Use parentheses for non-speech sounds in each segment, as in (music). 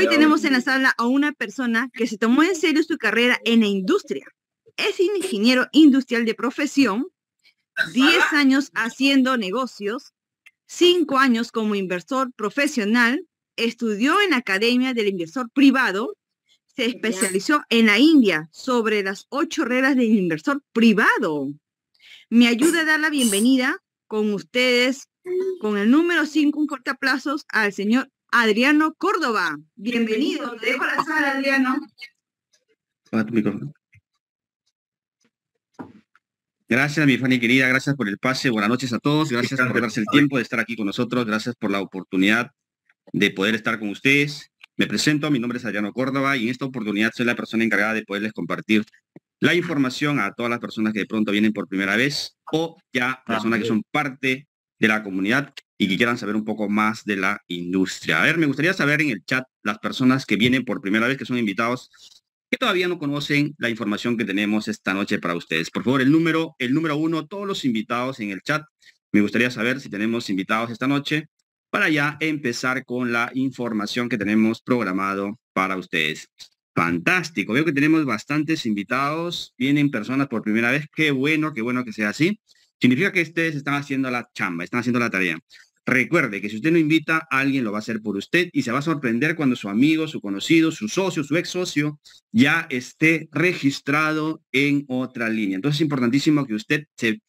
Hoy tenemos en la sala a una persona que se tomó en serio su carrera en la industria. Es ingeniero industrial de profesión, 10 años haciendo negocios, 5 años como inversor profesional, estudió en la Academia del Inversor Privado, se especializó en la India sobre las ocho reglas del inversor privado. Me ayuda a dar la bienvenida con ustedes, con el número 5, un cortaplazos, al señor Adriano Córdoba. Bienvenido, te dejo la sala, Adriano. Gracias, mi Fanny querida, gracias por el pase, buenas noches a todos, gracias por darse el tiempo de estar aquí con nosotros, gracias por la oportunidad de poder estar con ustedes. Me presento, mi nombre es Adriano Córdoba y en esta oportunidad soy la persona encargada de poderles compartir la información a todas las personas que de pronto vienen por primera vez o ya personas que son parte de la comunidad y que quieran saber un poco más de la industria. A ver, me gustaría saber en el chat las personas que vienen por primera vez, que son invitados, que todavía no conocen la información que tenemos esta noche para ustedes. Por favor, el número, el número uno, todos los invitados en el chat. Me gustaría saber si tenemos invitados esta noche para ya empezar con la información que tenemos programado para ustedes. Fantástico, veo que tenemos bastantes invitados, vienen personas por primera vez, qué bueno, qué bueno que sea así. Significa que ustedes están haciendo la chamba, están haciendo la tarea. Recuerde que si usted no invita, alguien lo va a hacer por usted y se va a sorprender cuando su amigo, su conocido, su socio, su ex socio ya esté registrado en otra línea. Entonces es importantísimo que usted se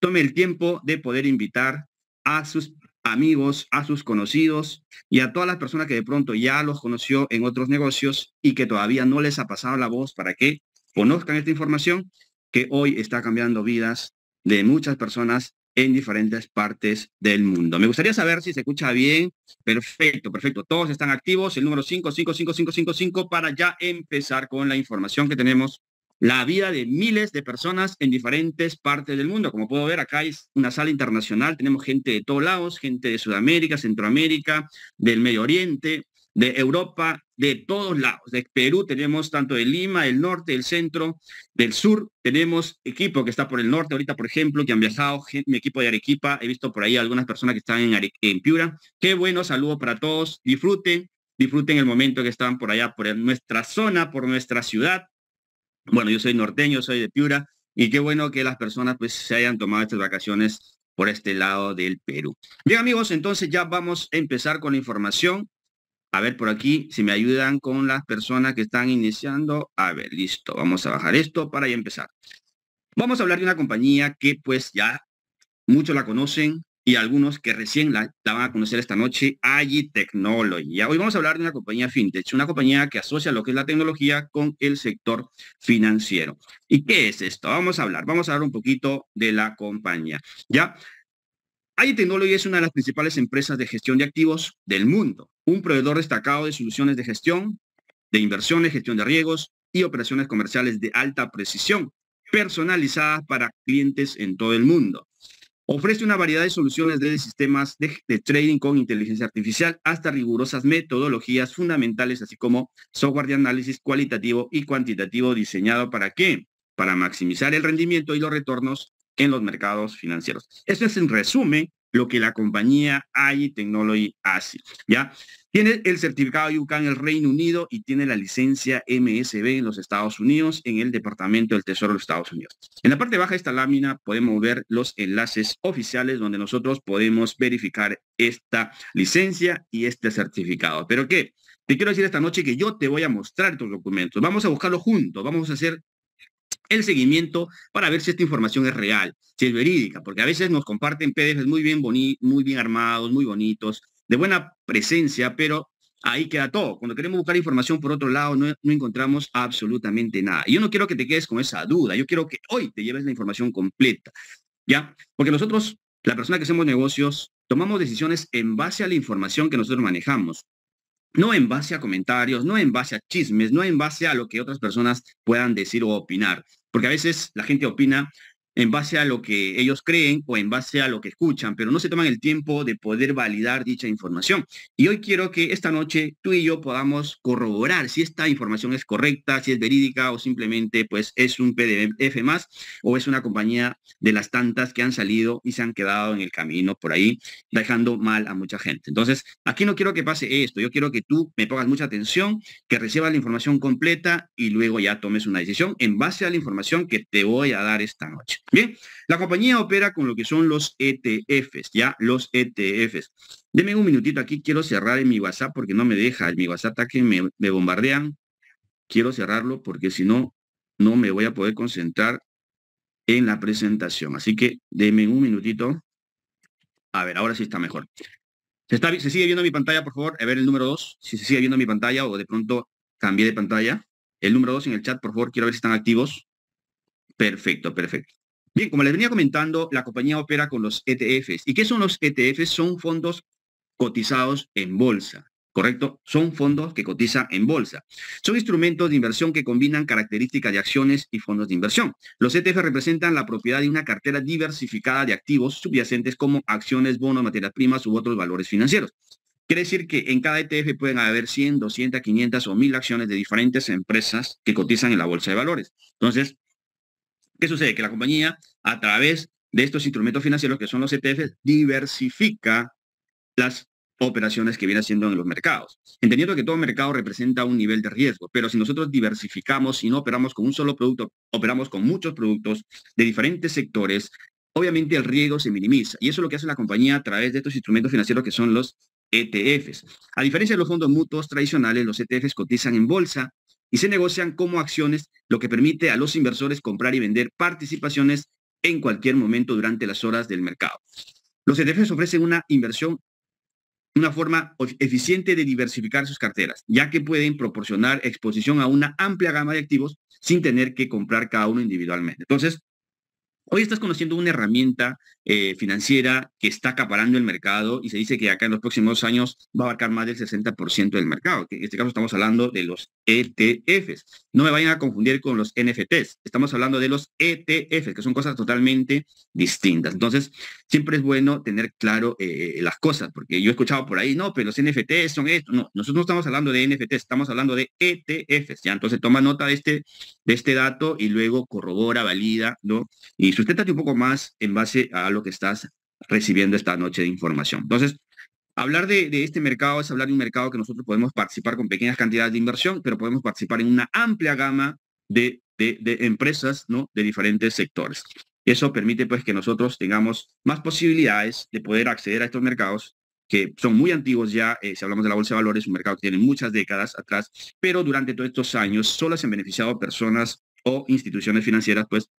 tome el tiempo de poder invitar a sus amigos, a sus conocidos y a todas las personas que de pronto ya los conoció en otros negocios y que todavía no les ha pasado la voz para que conozcan esta información que hoy está cambiando vidas de muchas personas en diferentes partes del mundo. Me gustaría saber si se escucha bien. Perfecto, perfecto. Todos están activos. El número 555555 para ya empezar con la información que tenemos. La vida de miles de personas en diferentes partes del mundo. Como puedo ver, acá es una sala internacional. Tenemos gente de todos lados, gente de Sudamérica, Centroamérica, del Medio Oriente, de Europa, de todos lados. De Perú tenemos tanto de Lima, el norte, el centro, del sur. Tenemos equipo que está por el norte ahorita, por ejemplo, que han viajado, mi equipo de Arequipa. He visto por ahí algunas personas que están en, en Piura. Qué bueno, saludo para todos. Disfruten, disfruten el momento que están por allá, por nuestra zona, por nuestra ciudad. Bueno, yo soy norteño, soy de Piura. Y qué bueno que las personas pues se hayan tomado estas vacaciones por este lado del Perú. Bien amigos, entonces ya vamos a empezar con la información. A ver, por aquí, si me ayudan con las personas que están iniciando. A ver, listo. Vamos a bajar esto para ya empezar. Vamos a hablar de una compañía que pues ya muchos la conocen y algunos que recién la, van a conocer esta noche, Agi Technology. Hoy vamos a hablar de una compañía fintech, una compañía que asocia lo que es la tecnología con el sector financiero. ¿Y qué es esto? Vamos a hablar, vamos a hablar un poquito de la compañía. Ya, AI es una de las principales empresas de gestión de activos del mundo, un proveedor destacado de soluciones de gestión, de inversiones, gestión de riesgos y operaciones comerciales de alta precisión, personalizadas para clientes en todo el mundo. Ofrece una variedad de soluciones desde sistemas de, de, trading con inteligencia artificial hasta rigurosas metodologías fundamentales, así como software de análisis cualitativo y cuantitativo diseñado para qué? Para maximizar el rendimiento y los retornos en los mercados financieros. Esto es en resumen lo que la compañía AI Technology hace. ¿ya? Tiene el certificado UCA en el Reino Unido y tiene la licencia MSB en los Estados Unidos en el Departamento del Tesoro de los Estados Unidos. En la parte baja de esta lámina podemos ver los enlaces oficiales donde nosotros podemos verificar esta licencia y este certificado. ¿Pero qué? Te quiero decir esta noche que yo te voy a mostrar estos documentos. Vamos a buscarlo juntos. Vamos a hacer el seguimiento para ver si esta información es real, si es verídica, porque a veces nos comparten PDFs muy bien, muy bien armados, muy bonitos, de buena presencia, pero ahí queda todo. Cuando queremos buscar información por otro lado, no, no, encontramos absolutamente nada. Y yo no quiero que te quedes con esa duda, yo quiero que hoy te lleves la información completa, ¿ya? Porque nosotros, la persona que hacemos negocios, tomamos decisiones en base a la información que nosotros manejamos. No en base a comentarios, no en base a chismes, no en base a lo que otras personas puedan decir o opinar. Porque a veces la gente opina en base a lo que ellos creen o en base a lo que escuchan, pero no se toman el tiempo de poder validar dicha información. Y hoy quiero que esta noche tú y yo podamos corroborar si esta información es correcta, si es verídica o simplemente pues es un PDF más o es una compañía de las tantas que han salido y se han quedado en el camino por ahí, dejando mal a mucha gente. Entonces, aquí no quiero que pase esto, yo quiero que tú me pongas mucha atención, que recibas la información completa y luego ya tomes una decisión en base a la información que te voy a dar esta noche. Bien, la compañía opera con lo que son los ETFs, ¿ya? Los ETFs. Deme un minutito aquí, quiero cerrar en mi WhatsApp porque no me deja, mi WhatsApp está que me, bombardean. Quiero cerrarlo porque si no, no me voy a poder concentrar en la presentación. Así que deme un minutito. A ver, ahora sí está mejor. ¿Se, ¿Se sigue viendo mi pantalla, por favor? A ver el número 2, si se sigue viendo mi pantalla o de pronto cambié de pantalla. El número 2 en el chat, por favor, quiero ver si están activos. Perfecto, perfecto. Bien, como les venía comentando, la compañía opera con los ETFs. ¿Y qué son los ETFs? Son fondos cotizados en bolsa, ¿correcto? Son fondos que cotizan en bolsa. Son instrumentos de inversión que combinan características de acciones y fondos de inversión. Los ETFs representan la propiedad de una cartera diversificada de activos subyacentes como acciones, bonos, materias primas u otros valores financieros. Quiere decir que en cada ETF pueden haber 100, 200, 500 o 1000 acciones de diferentes empresas que cotizan en la bolsa de valores. Entonces, ¿Qué sucede? Que la compañía, a través de estos instrumentos financieros que son los ETF, diversifica las operaciones que viene haciendo en los mercados. Entendiendo que todo mercado representa un nivel de riesgo, pero si nosotros diversificamos y no operamos con un solo producto, operamos con muchos productos de diferentes sectores, obviamente el riesgo se minimiza. Y eso es lo que hace la compañía a través de estos instrumentos financieros que son los ETFs. A diferencia de los fondos mutuos tradicionales, los ETFs cotizan en bolsa y se negocian como acciones, lo que permite a los inversores comprar y vender participaciones en cualquier momento durante las horas del mercado. Los ETFs ofrecen una inversión, una forma eficiente de diversificar sus carteras, ya que pueden proporcionar exposición a una amplia gama de activos sin tener que comprar cada uno individualmente. Entonces, Hoy estás conociendo una herramienta eh, financiera que está acaparando el mercado y se dice que acá en los próximos años va a abarcar más del 60% del mercado. En este caso estamos hablando de los ETFs. No me vayan a confundir con los NFTs. Estamos hablando de los ETFs, que son cosas totalmente distintas. Entonces, siempre es bueno tener claro eh, las cosas, porque yo he escuchado por ahí, no, pero los NFTs son esto. No, nosotros no estamos hablando de NFTs, estamos hablando de ETFs. ¿ya? Entonces, toma nota de este, de este dato y luego corrobora, valida, ¿no? Y susténtate un poco más en base a lo que estás recibiendo esta noche de información. Entonces, hablar de, este mercado es hablar de un mercado que nosotros podemos participar con pequeñas cantidades de inversión, pero podemos participar en una amplia gama de, empresas, ¿no? De diferentes sectores. Eso permite pues que nosotros tengamos más posibilidades de poder acceder a estos mercados que son muy antiguos ya, eh, si hablamos de la bolsa de valores, un mercado que tiene muchas décadas atrás, pero durante todos estos años solo se han beneficiado personas o instituciones financieras pues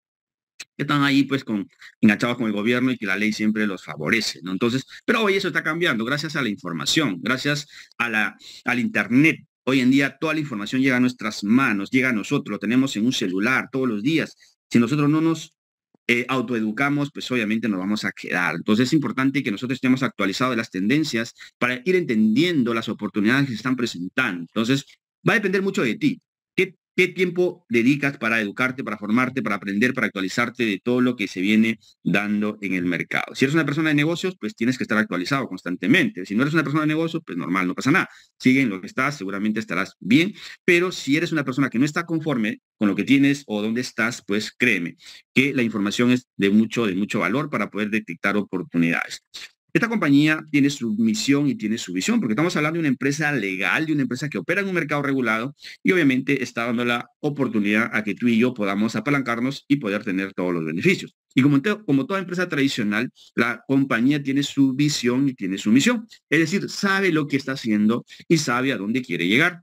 que están ahí pues con, enganchados con el gobierno y que la ley siempre los favorece, ¿no? Entonces, pero hoy eso está cambiando gracias a la información, gracias a la, al Internet. Hoy en día toda la información llega a nuestras manos, llega a nosotros, lo tenemos en un celular todos los días. Si nosotros no nos eh, autoeducamos, pues obviamente nos vamos a quedar. Entonces es importante que nosotros estemos actualizados de las tendencias para ir entendiendo las oportunidades que se están presentando. Entonces va a depender mucho de ti. ¿Qué tiempo dedicas para educarte, para formarte, para aprender, para actualizarte de todo lo que se viene dando en el mercado? Si eres una persona de negocios, pues tienes que estar actualizado constantemente. Si no eres una persona de negocios, pues normal, no pasa nada. Sigue en lo que estás, seguramente estarás bien. Pero si eres una persona que no está conforme con lo que tienes o dónde estás, pues créeme que la información es de mucho, de mucho valor para poder detectar oportunidades. Esta compañía tiene su misión y tiene su visión, porque estamos hablando de una empresa legal, de una empresa que opera en un mercado regulado y obviamente está dando la oportunidad a que tú y yo podamos apalancarnos y poder tener todos los beneficios. Y como, como toda empresa tradicional, la compañía tiene su visión y tiene su misión. Es decir, sabe lo que está haciendo y sabe a dónde quiere llegar.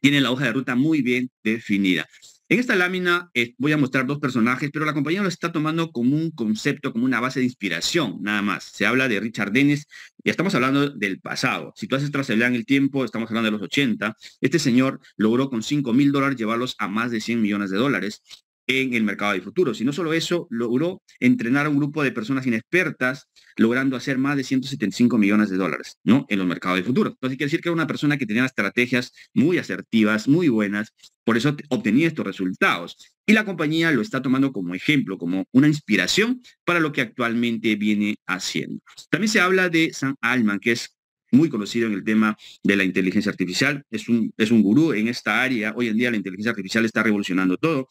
Tiene la hoja de ruta muy bien definida. En esta lámina eh, voy a mostrar dos personajes, pero la compañía lo está tomando como un concepto, como una base de inspiración, nada más. Se habla de Richard Dennis y estamos hablando del pasado. Si tú haces trazabilidad en el tiempo, estamos hablando de los 80. Este señor logró con 5 mil dólares llevarlos a más de 100 millones de dólares. en el mercado de futuros. Y no solo eso, logró entrenar a un grupo de personas inexpertas, logrando hacer más de 175 millones de dólares ¿no? en los mercados de futuros. Entonces, quiere decir que era una persona que tenía estrategias muy asertivas, muy buenas, por eso obtenía estos resultados. Y la compañía lo está tomando como ejemplo, como una inspiración para lo que actualmente viene haciendo. También se habla de Sam Altman, que es muy conocido en el tema de la inteligencia artificial, es un, es un gurú en esta área. Hoy en día la inteligencia artificial está revolucionando todo.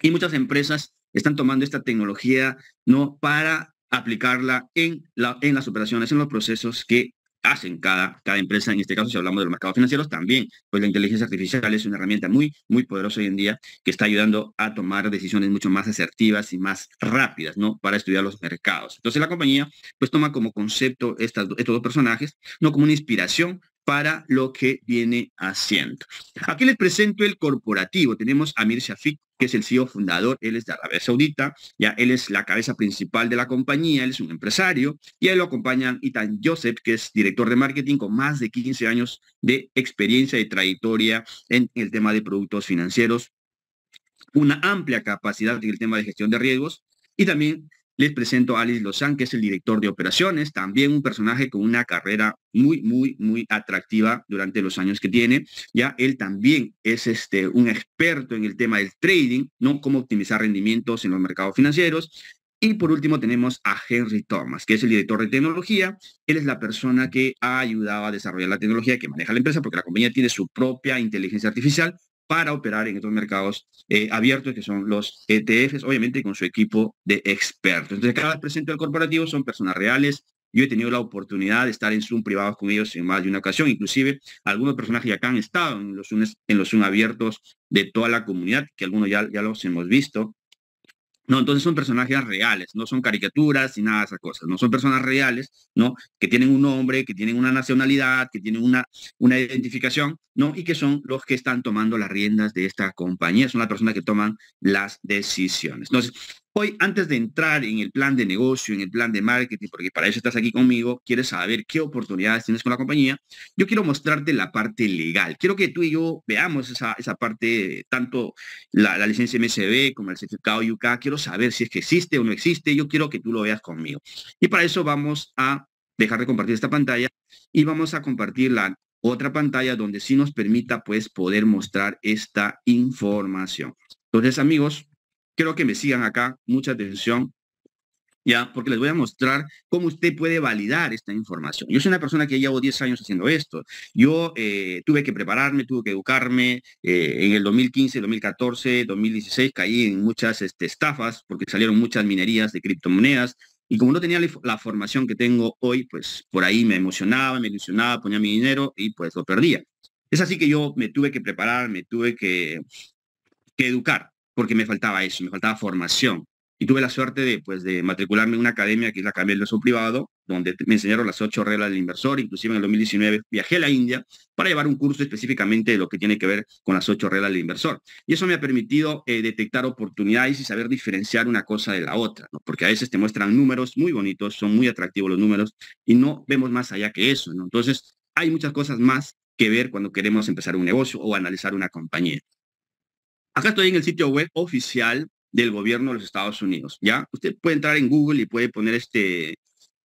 Y muchas empresas están tomando esta tecnología ¿no? para aplicarla en, la, en las operaciones, en los procesos que hacen cada, cada empresa, en este caso si hablamos de los mercados financieros, también, pues la inteligencia artificial es una herramienta muy, muy poderosa hoy en día que está ayudando a tomar decisiones mucho más asertivas y más rápidas, ¿no? Para estudiar los mercados. Entonces la compañía, pues toma como concepto estas, estos dos personajes, no como una inspiración para lo que viene haciendo. Aquí les presento el corporativo. Tenemos a Amir Shafiq, que es el CEO fundador, él es de Arabia Saudita, ya él es la cabeza principal de la compañía, él es un empresario, y a él lo acompañan Itan Joseph, que es director de marketing con más de 15 años de experiencia y trayectoria en el tema de productos financieros, una amplia capacidad en el tema de gestión de riesgos, y también les presento a Alice Lozán, que es el director de operaciones, también un personaje con una carrera muy, muy, muy atractiva durante los años que tiene. Ya él también es este, un experto en el tema del trading, ¿no? Cómo optimizar rendimientos en los mercados financieros. Y por último tenemos a Henry Thomas, que es el director de tecnología. Él es la persona que ha ayudado a desarrollar la tecnología que maneja la empresa, porque la compañía tiene su propia inteligencia artificial, para operar en estos mercados eh, abiertos, que son los ETFs, obviamente con su equipo de expertos. Entonces, cada presente del corporativo son personas reales. Yo he tenido la oportunidad de estar en Zoom privados con ellos en más de una ocasión. Inclusive, algunos personajes acá han estado en los, en los Zoom abiertos de toda la comunidad, que algunos ya los hemos visto. No, entonces son personajes reales, no son caricaturas y nada de esas cosas, no son personas reales, ¿no? Que tienen un nombre, que tienen una nacionalidad, que tienen una, una identificación, ¿no? Y que son los que están tomando las riendas de esta compañía, son las personas que toman las decisiones. Entonces, Hoy, antes de entrar en el plan de negocio, en el plan de marketing, porque para eso estás aquí conmigo, quieres saber qué oportunidades tienes con la compañía, yo quiero mostrarte la parte legal. Quiero que tú y yo veamos esa, esa parte, tanto la, licencia MSB como el certificado UK. Quiero saber si es que existe o no existe. Yo quiero que tú lo veas conmigo. Y para eso vamos a dejar de compartir esta pantalla y vamos a compartir la otra pantalla donde sí nos permita pues poder mostrar esta información. Entonces, amigos, quiero que me sigan acá, mucha atención, ya, porque les voy a mostrar cómo usted puede validar esta información. Yo soy una persona que llevo 10 años haciendo esto. Yo eh, tuve que prepararme, tuve que educarme. Eh, en el 2015, 2014, 2016 caí en muchas este, estafas porque salieron muchas minerías de criptomonedas. Y como no tenía la, formación que tengo hoy, pues por ahí me emocionaba, me ilusionaba, ponía mi dinero y pues lo perdía. Es así que yo me tuve que preparar, me tuve que educar porque me faltaba eso, me faltaba formación. Y tuve la suerte de, pues, de matricularme en una academia que es la Academia del Inversor Privado, donde me enseñaron las ocho reglas del inversor. Inclusive en el 2019 viajé a la India para llevar un curso específicamente de lo que tiene que ver con las ocho reglas del inversor. Y eso me ha permitido eh, detectar oportunidades y saber diferenciar una cosa de la otra, porque a veces te muestran números muy bonitos, son muy atractivos los números y no vemos más allá que eso. Entonces, hay muchas cosas más que ver cuando queremos empezar un negocio o analizar una compañía. Acá estoy en el sitio web oficial del gobierno de los Estados Unidos, ¿ya? Usted puede entrar en Google y puede poner este,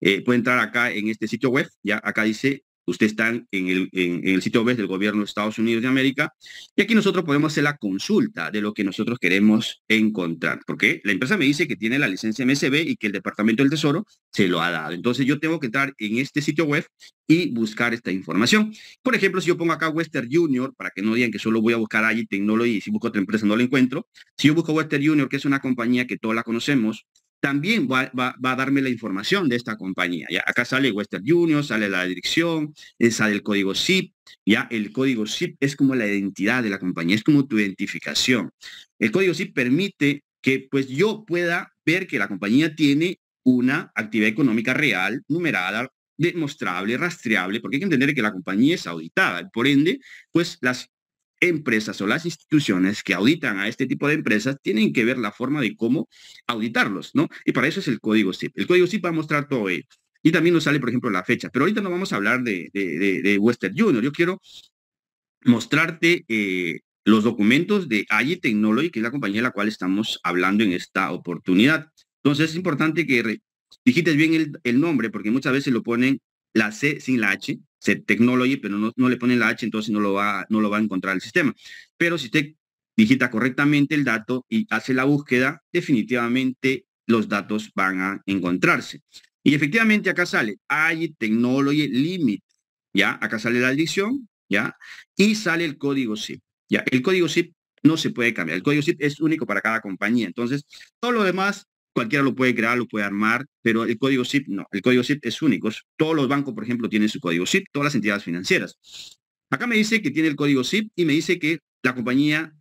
eh, puede entrar acá en este sitio web, ¿ya? Acá dice Usted está en el, sitio web del gobierno de Estados Unidos de América y aquí nosotros podemos hacer la consulta de lo que nosotros queremos encontrar, porque la empresa me dice que tiene la licencia MSB y que el Departamento del Tesoro se lo ha dado. Entonces yo tengo que entrar en este sitio web y buscar esta información. Por ejemplo, si yo pongo acá Western Junior, para que no digan que solo voy a buscar allí Technology y si busco otra empresa no la encuentro, si yo busco Western Junior, que es una compañía que todos la conocemos, también va, a darme la información de esta compañía. ¿ya? Acá sale Western Union, sale la dirección, eh, sale el código ZIP. Ya el código ZIP es como la identidad de la compañía, es como tu identificación. El código ZIP permite que pues yo pueda ver que la compañía tiene una actividad económica real, numerada, demostrable, rastreable, porque hay que entender que la compañía es auditada. Por ende, pues las empresas o las instituciones que auditan a este tipo de empresas tienen que ver la forma de cómo auditarlos, ¿no? Y para eso es el código SIP. El código SIP va a mostrar todo ello. Y también nos sale, por ejemplo, la fecha. Pero ahorita no vamos a hablar de, de, Western Junior. Yo quiero mostrarte eh, los documentos de AI Technology, que es la compañía de la cual estamos hablando en esta oportunidad. Entonces es importante que digites bien el, nombre, porque muchas veces lo ponen la C sin la H, C Technology, pero no, no, le ponen la H, entonces no lo, va, no lo va a encontrar el sistema. Pero si usted digita correctamente el dato y hace la búsqueda, definitivamente los datos van a encontrarse. Y efectivamente acá sale AI Technology Limit, ¿ya? Acá sale la adición, ¿ya? Y sale el código zip, ¿ya? El código zip no se puede cambiar. El código zip es único para cada compañía. Entonces, todo lo demás, cualquiera lo puede crear, lo puede armar, pero el código zip no. El código zip es único. Todos los bancos, por ejemplo, tienen su código zip, todas las entidades financieras. Acá me dice que tiene el código zip y me dice que la compañía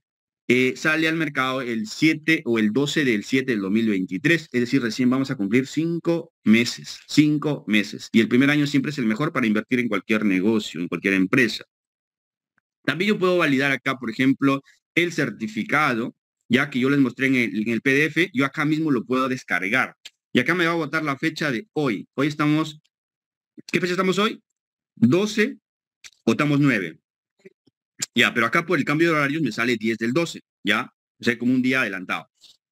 eh, sale al mercado el 7 o el 12 del 7 del 2023, es decir, recién vamos a cumplir cinco meses, cinco meses. Y el primer año siempre es el mejor para invertir en cualquier negocio, en cualquier empresa. También yo puedo validar acá, por ejemplo, el certificado, ya que yo les mostré en el, PDF, yo acá mismo lo puedo descargar. Y acá me va a botar la fecha de hoy. Hoy estamos, ¿qué fecha estamos hoy? 12 o estamos 9. Ya, pero acá por el cambio de horarios me sale 10 del 12, ¿ya? O sea, como un día adelantado.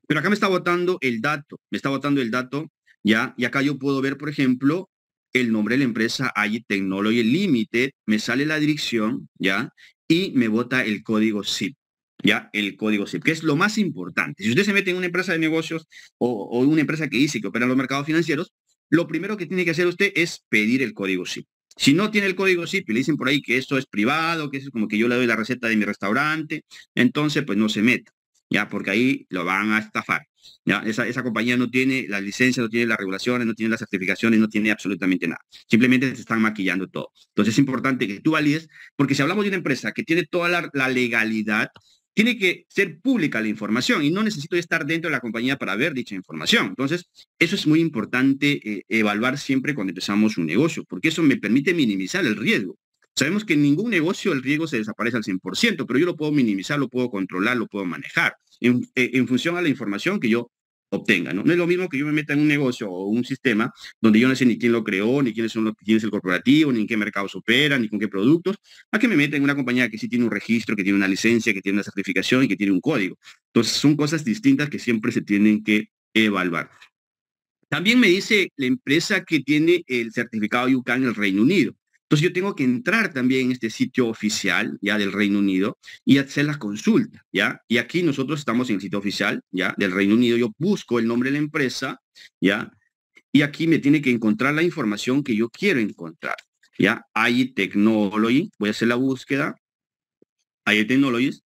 Pero acá me está botando el dato, me está botando el dato, ¿ya? Y acá yo puedo ver, por ejemplo, el nombre de la empresa AI Technology Limited, me sale la dirección, ¿ya? Y me bota el código zip, ¿ya? El código zip, que es lo más importante. Si usted se mete en una empresa de negocios o, una empresa que dice que opera en los mercados financieros, lo primero que tiene que hacer usted es pedir el código zip. Si no tiene el código SIP y le dicen por ahí que esto es privado, que es como que yo le doy la receta de mi restaurante, entonces pues no se meta, ya, porque ahí lo van a estafar. Ya, esa, esa compañía no tiene las licencias, no tiene las regulaciones, no tiene las certificaciones, no tiene absolutamente nada. Simplemente se están maquillando todo. Entonces es importante que tú valides, porque si hablamos de una empresa que tiene toda la legalidad, tiene que ser pública la información y no necesito estar dentro de la compañía para ver dicha información. Entonces, eso es muy importante eh, evaluar siempre cuando empezamos un negocio, porque eso me permite minimizar el riesgo. Sabemos que en ningún negocio el riesgo se desaparece al 100%, pero yo lo puedo minimizar, lo puedo controlar, lo puedo manejar en, en función a la información que yo obtenga. ¿no? es lo mismo que yo me meta en un negocio o un sistema donde yo no sé ni quién lo creó, ni quién es, quién es el corporativo, ni en qué mercados opera, ni con qué productos, a que me meta en una compañía que sí tiene un registro, que tiene una licencia, que tiene una certificación y que tiene un código. Entonces son cosas distintas que siempre se tienen que evaluar. También me dice la empresa que tiene el certificado UCAN en el Reino Unido. Entonces yo tengo que entrar también en este sitio oficial ya del Reino Unido y hacer la consulta, ¿ya? Y aquí nosotros estamos en el sitio oficial, ¿ya? Del Reino Unido. Yo busco el nombre de la empresa, ¿ya? Y aquí me tiene que encontrar la información que yo quiero encontrar, ¿ya? AI Technology, voy a hacer la búsqueda, AI Technologies,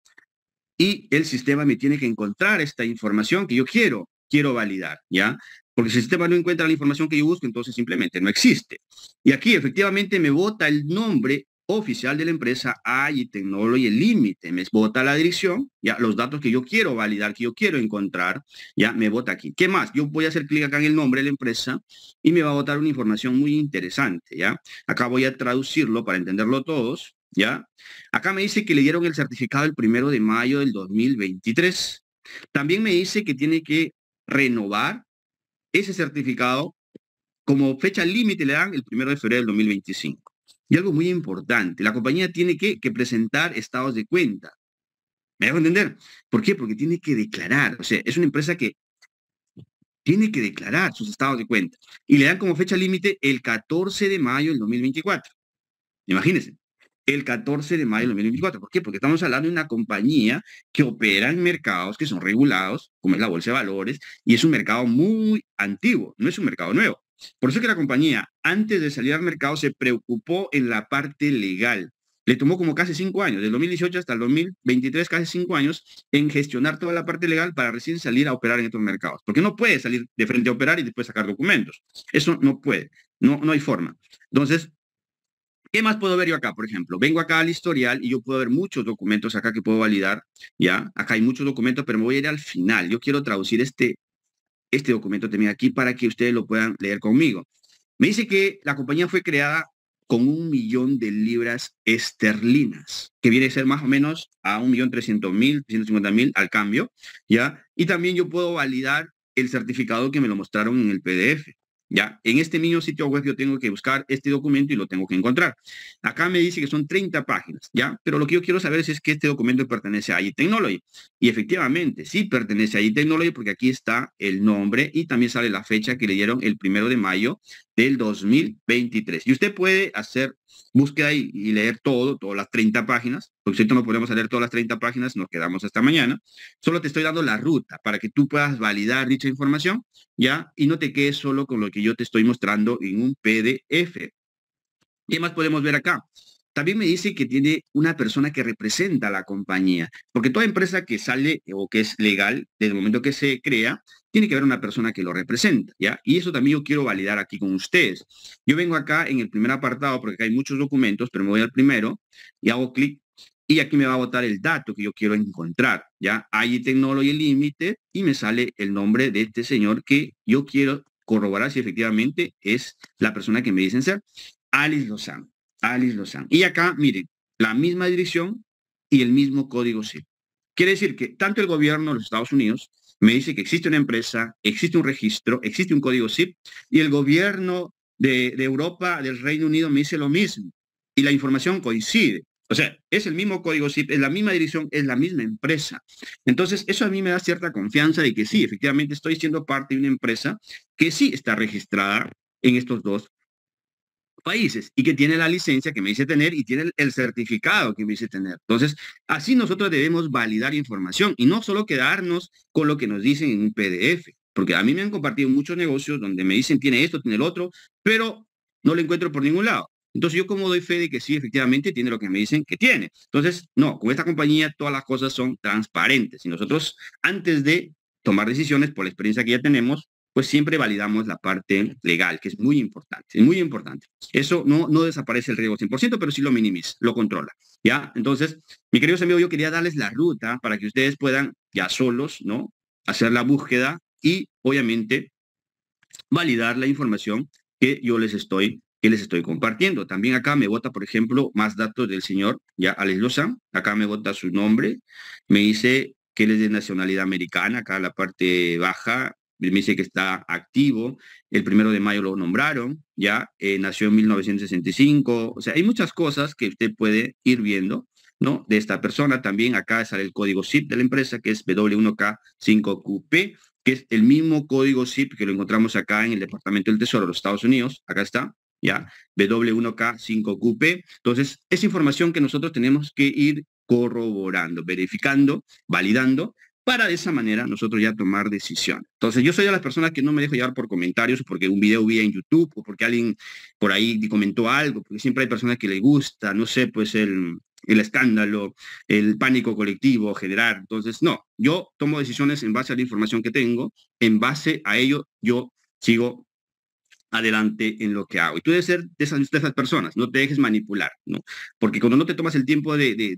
y el sistema me tiene que encontrar esta información que yo quiero, quiero validar, ¿ya? Porque si el sistema no encuentra la información que yo busco, entonces simplemente no existe. Y aquí efectivamente me vota el nombre oficial de la empresa AI Technology el límite, me vota la dirección, ya los datos que yo quiero validar, que yo quiero encontrar, ya me vota aquí. ¿Qué más? Yo voy a hacer clic acá en el nombre de la empresa y me va a votar una información muy interesante, ya. Acá voy a traducirlo para entenderlo todos, ya. Acá me dice que le dieron el certificado el primero de mayo del 2023. También me dice que tiene que renovar ese certificado como fecha límite le dan el primero de febrero del 2025. Y algo muy importante, la compañía tiene que, presentar estados de cuenta. ¿Me dejo entender? ¿Por qué? Porque tiene que declarar. O sea, es una empresa que tiene que declarar sus estados de cuenta. Y le dan como fecha límite el 14 de mayo del 2024. Imagínense el 14 de mayo de 2024. ¿Por qué? Porque estamos hablando de una compañía que opera en mercados que son regulados, como es la bolsa de valores, y es un mercado muy antiguo, no es un mercado nuevo. Por eso que la compañía, antes de salir al mercado, se preocupó en la parte legal. Le tomó como casi cinco años, del 2018 hasta el 2023, casi cinco años, en gestionar toda la parte legal para recién salir a operar en estos mercados. Porque no puede salir de frente a operar y después sacar documentos. Eso no puede, no, no hay forma. Entonces, ¿Qué más puedo ver yo acá? Por ejemplo, vengo acá al historial y yo puedo ver muchos documentos acá que puedo validar, ¿ya? Acá hay muchos documentos, pero me voy a ir al final. Yo quiero traducir este, este documento también aquí para que ustedes lo puedan leer conmigo. Me dice que la compañía fue creada con un millón de libras esterlinas, que viene a ser más o menos a un millón trescientos mil, mil al cambio, ¿ya? Y también yo puedo validar el certificado que me lo mostraron en el PDF, ¿ya? En este mismo sitio web yo tengo que buscar este documento y lo tengo que encontrar. Acá me dice que son 30 páginas, ¿ya? Pero lo que yo quiero saber es, es que este documento pertenece a iTechnology. Y efectivamente, sí pertenece a iTechnology porque aquí está el nombre y también sale la fecha que le dieron el primero de mayo del 2023. Y usted puede hacer búsqueda y, y, leer todo, todas las 30 páginas, porque si no podemos leer todas las 30 páginas, nos quedamos hasta mañana. Solo te estoy dando la ruta para que tú puedas validar dicha información, ¿ya? Y no te quedes solo con lo que yo te estoy mostrando en un PDF. ¿Qué más podemos ver acá? También me dice que tiene una persona que representa a la compañía, porque toda empresa que sale o que es legal desde el momento que se crea, tiene que haber una persona que lo representa, ¿ya? Y eso también yo quiero validar aquí con ustedes. Yo vengo acá en el primer apartado, porque acá hay muchos documentos, pero me voy al primero y hago clic y aquí me va a botar el dato que yo quiero encontrar, ¿ya? Hay Technology Limited y me sale el nombre de este señor que yo quiero corroborar si efectivamente es la persona que me dicen ser, Alice Lozano. Alice Lozano. Y acá, miren, la misma dirección y el mismo código SIP. Quiere decir que tanto el gobierno de los Estados Unidos me dice que existe una empresa, existe un registro, existe un código SIP, y el gobierno de, de Europa, del Reino Unido, me dice lo mismo. Y la información coincide. O sea, es el mismo código SIP, es la misma dirección, es la misma empresa. Entonces, eso a mí me da cierta confianza de que sí, efectivamente estoy siendo parte de una empresa que sí está registrada en estos dos países y que tiene la licencia que me dice tener y tiene el certificado que me dice tener. Entonces, así nosotros debemos validar información y no solo quedarnos con lo que nos dicen en un PDF, porque a mí me han compartido muchos negocios donde me dicen tiene esto, tiene el otro, pero no lo encuentro por ningún lado. Entonces yo como doy fe de que sí, efectivamente tiene lo que me dicen que tiene. Entonces, no, con esta compañía todas las cosas son transparentes y nosotros antes de tomar decisiones por la experiencia que ya tenemos, pues siempre validamos la parte legal, que es muy importante, es muy importante. Eso no, no desaparece el riesgo 100%, pero sí lo minimiza, lo controla. ¿Ya? Entonces, mi queridos amigos, yo quería darles la ruta para que ustedes puedan ya solos, ¿no? Hacer la búsqueda y, obviamente, validar la información que yo les estoy que les estoy compartiendo. También acá me vota, por ejemplo, más datos del señor, ya Alex Lozán. Acá me vota su nombre. Me dice que él es de nacionalidad americana, acá la parte baja, me dice que está activo, el primero de mayo lo nombraron, ya, eh, nació en 1965, o sea, hay muchas cosas que usted puede ir viendo, ¿no? De esta persona, también acá sale el código SIP de la empresa, que es W1K5QP, que es el mismo código SIP que lo encontramos acá en el Departamento del Tesoro de los Estados Unidos, acá está, ya, W1K5QP. Entonces, es información que nosotros tenemos que ir corroborando, verificando, validando, para de esa manera nosotros ya tomar decisión. Entonces, yo soy de las personas que no me dejo llevar por comentarios porque un video vi en YouTube o porque alguien por ahí comentó algo, porque siempre hay personas que le gusta, no sé, pues el, el escándalo, el pánico colectivo, generar. Entonces, no, yo tomo decisiones en base a la información que tengo, en base a ello yo sigo adelante en lo que hago. Y tú debes ser de esas, de esas personas, no te dejes manipular, ¿no? Porque cuando no te tomas el tiempo de, de,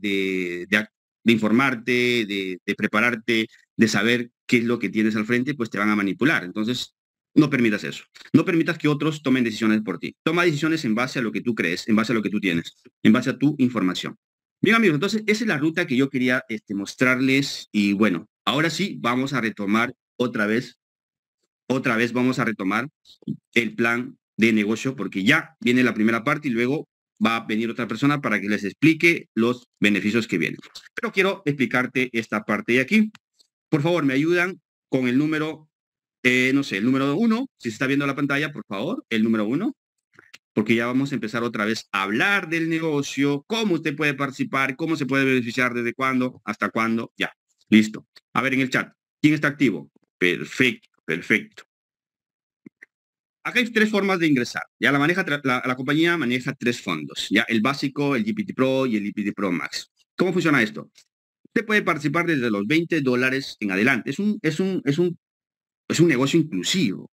de, de informarte, de, prepararte, de saber qué es lo que tienes al frente, pues te van a manipular. Entonces, no permitas eso. No permitas que otros tomen decisiones por ti. Toma decisiones en base a lo que tú crees, en base a lo que tú tienes, en base a tu información. Bien, amigos, entonces esa es la ruta que yo quería este, mostrarles y bueno, ahora sí vamos a retomar otra vez, otra vez vamos a retomar el plan de negocio porque ya viene la primera parte y luego va a venir otra persona para que les explique los beneficios que vienen. Pero quiero explicarte esta parte de aquí. Por favor, me ayudan con el número, eh, no sé, el número uno. Si se está viendo la pantalla, por favor, el número uno. Porque ya vamos a empezar otra vez a hablar del negocio, cómo usted puede participar, cómo se puede beneficiar, desde cuándo, hasta cuándo. Ya, listo. A ver en el chat, ¿quién está activo? Perfecto, perfecto. Acá hay tres formas de ingresar. Ya la, maneja, la, compañía maneja tres fondos. Ya el básico, el GPT Pro y el GPT Pro Max. ¿Cómo funciona esto? Usted puede participar desde los 20 dólares en adelante. Es un, es un, es un, es un negocio inclusivo.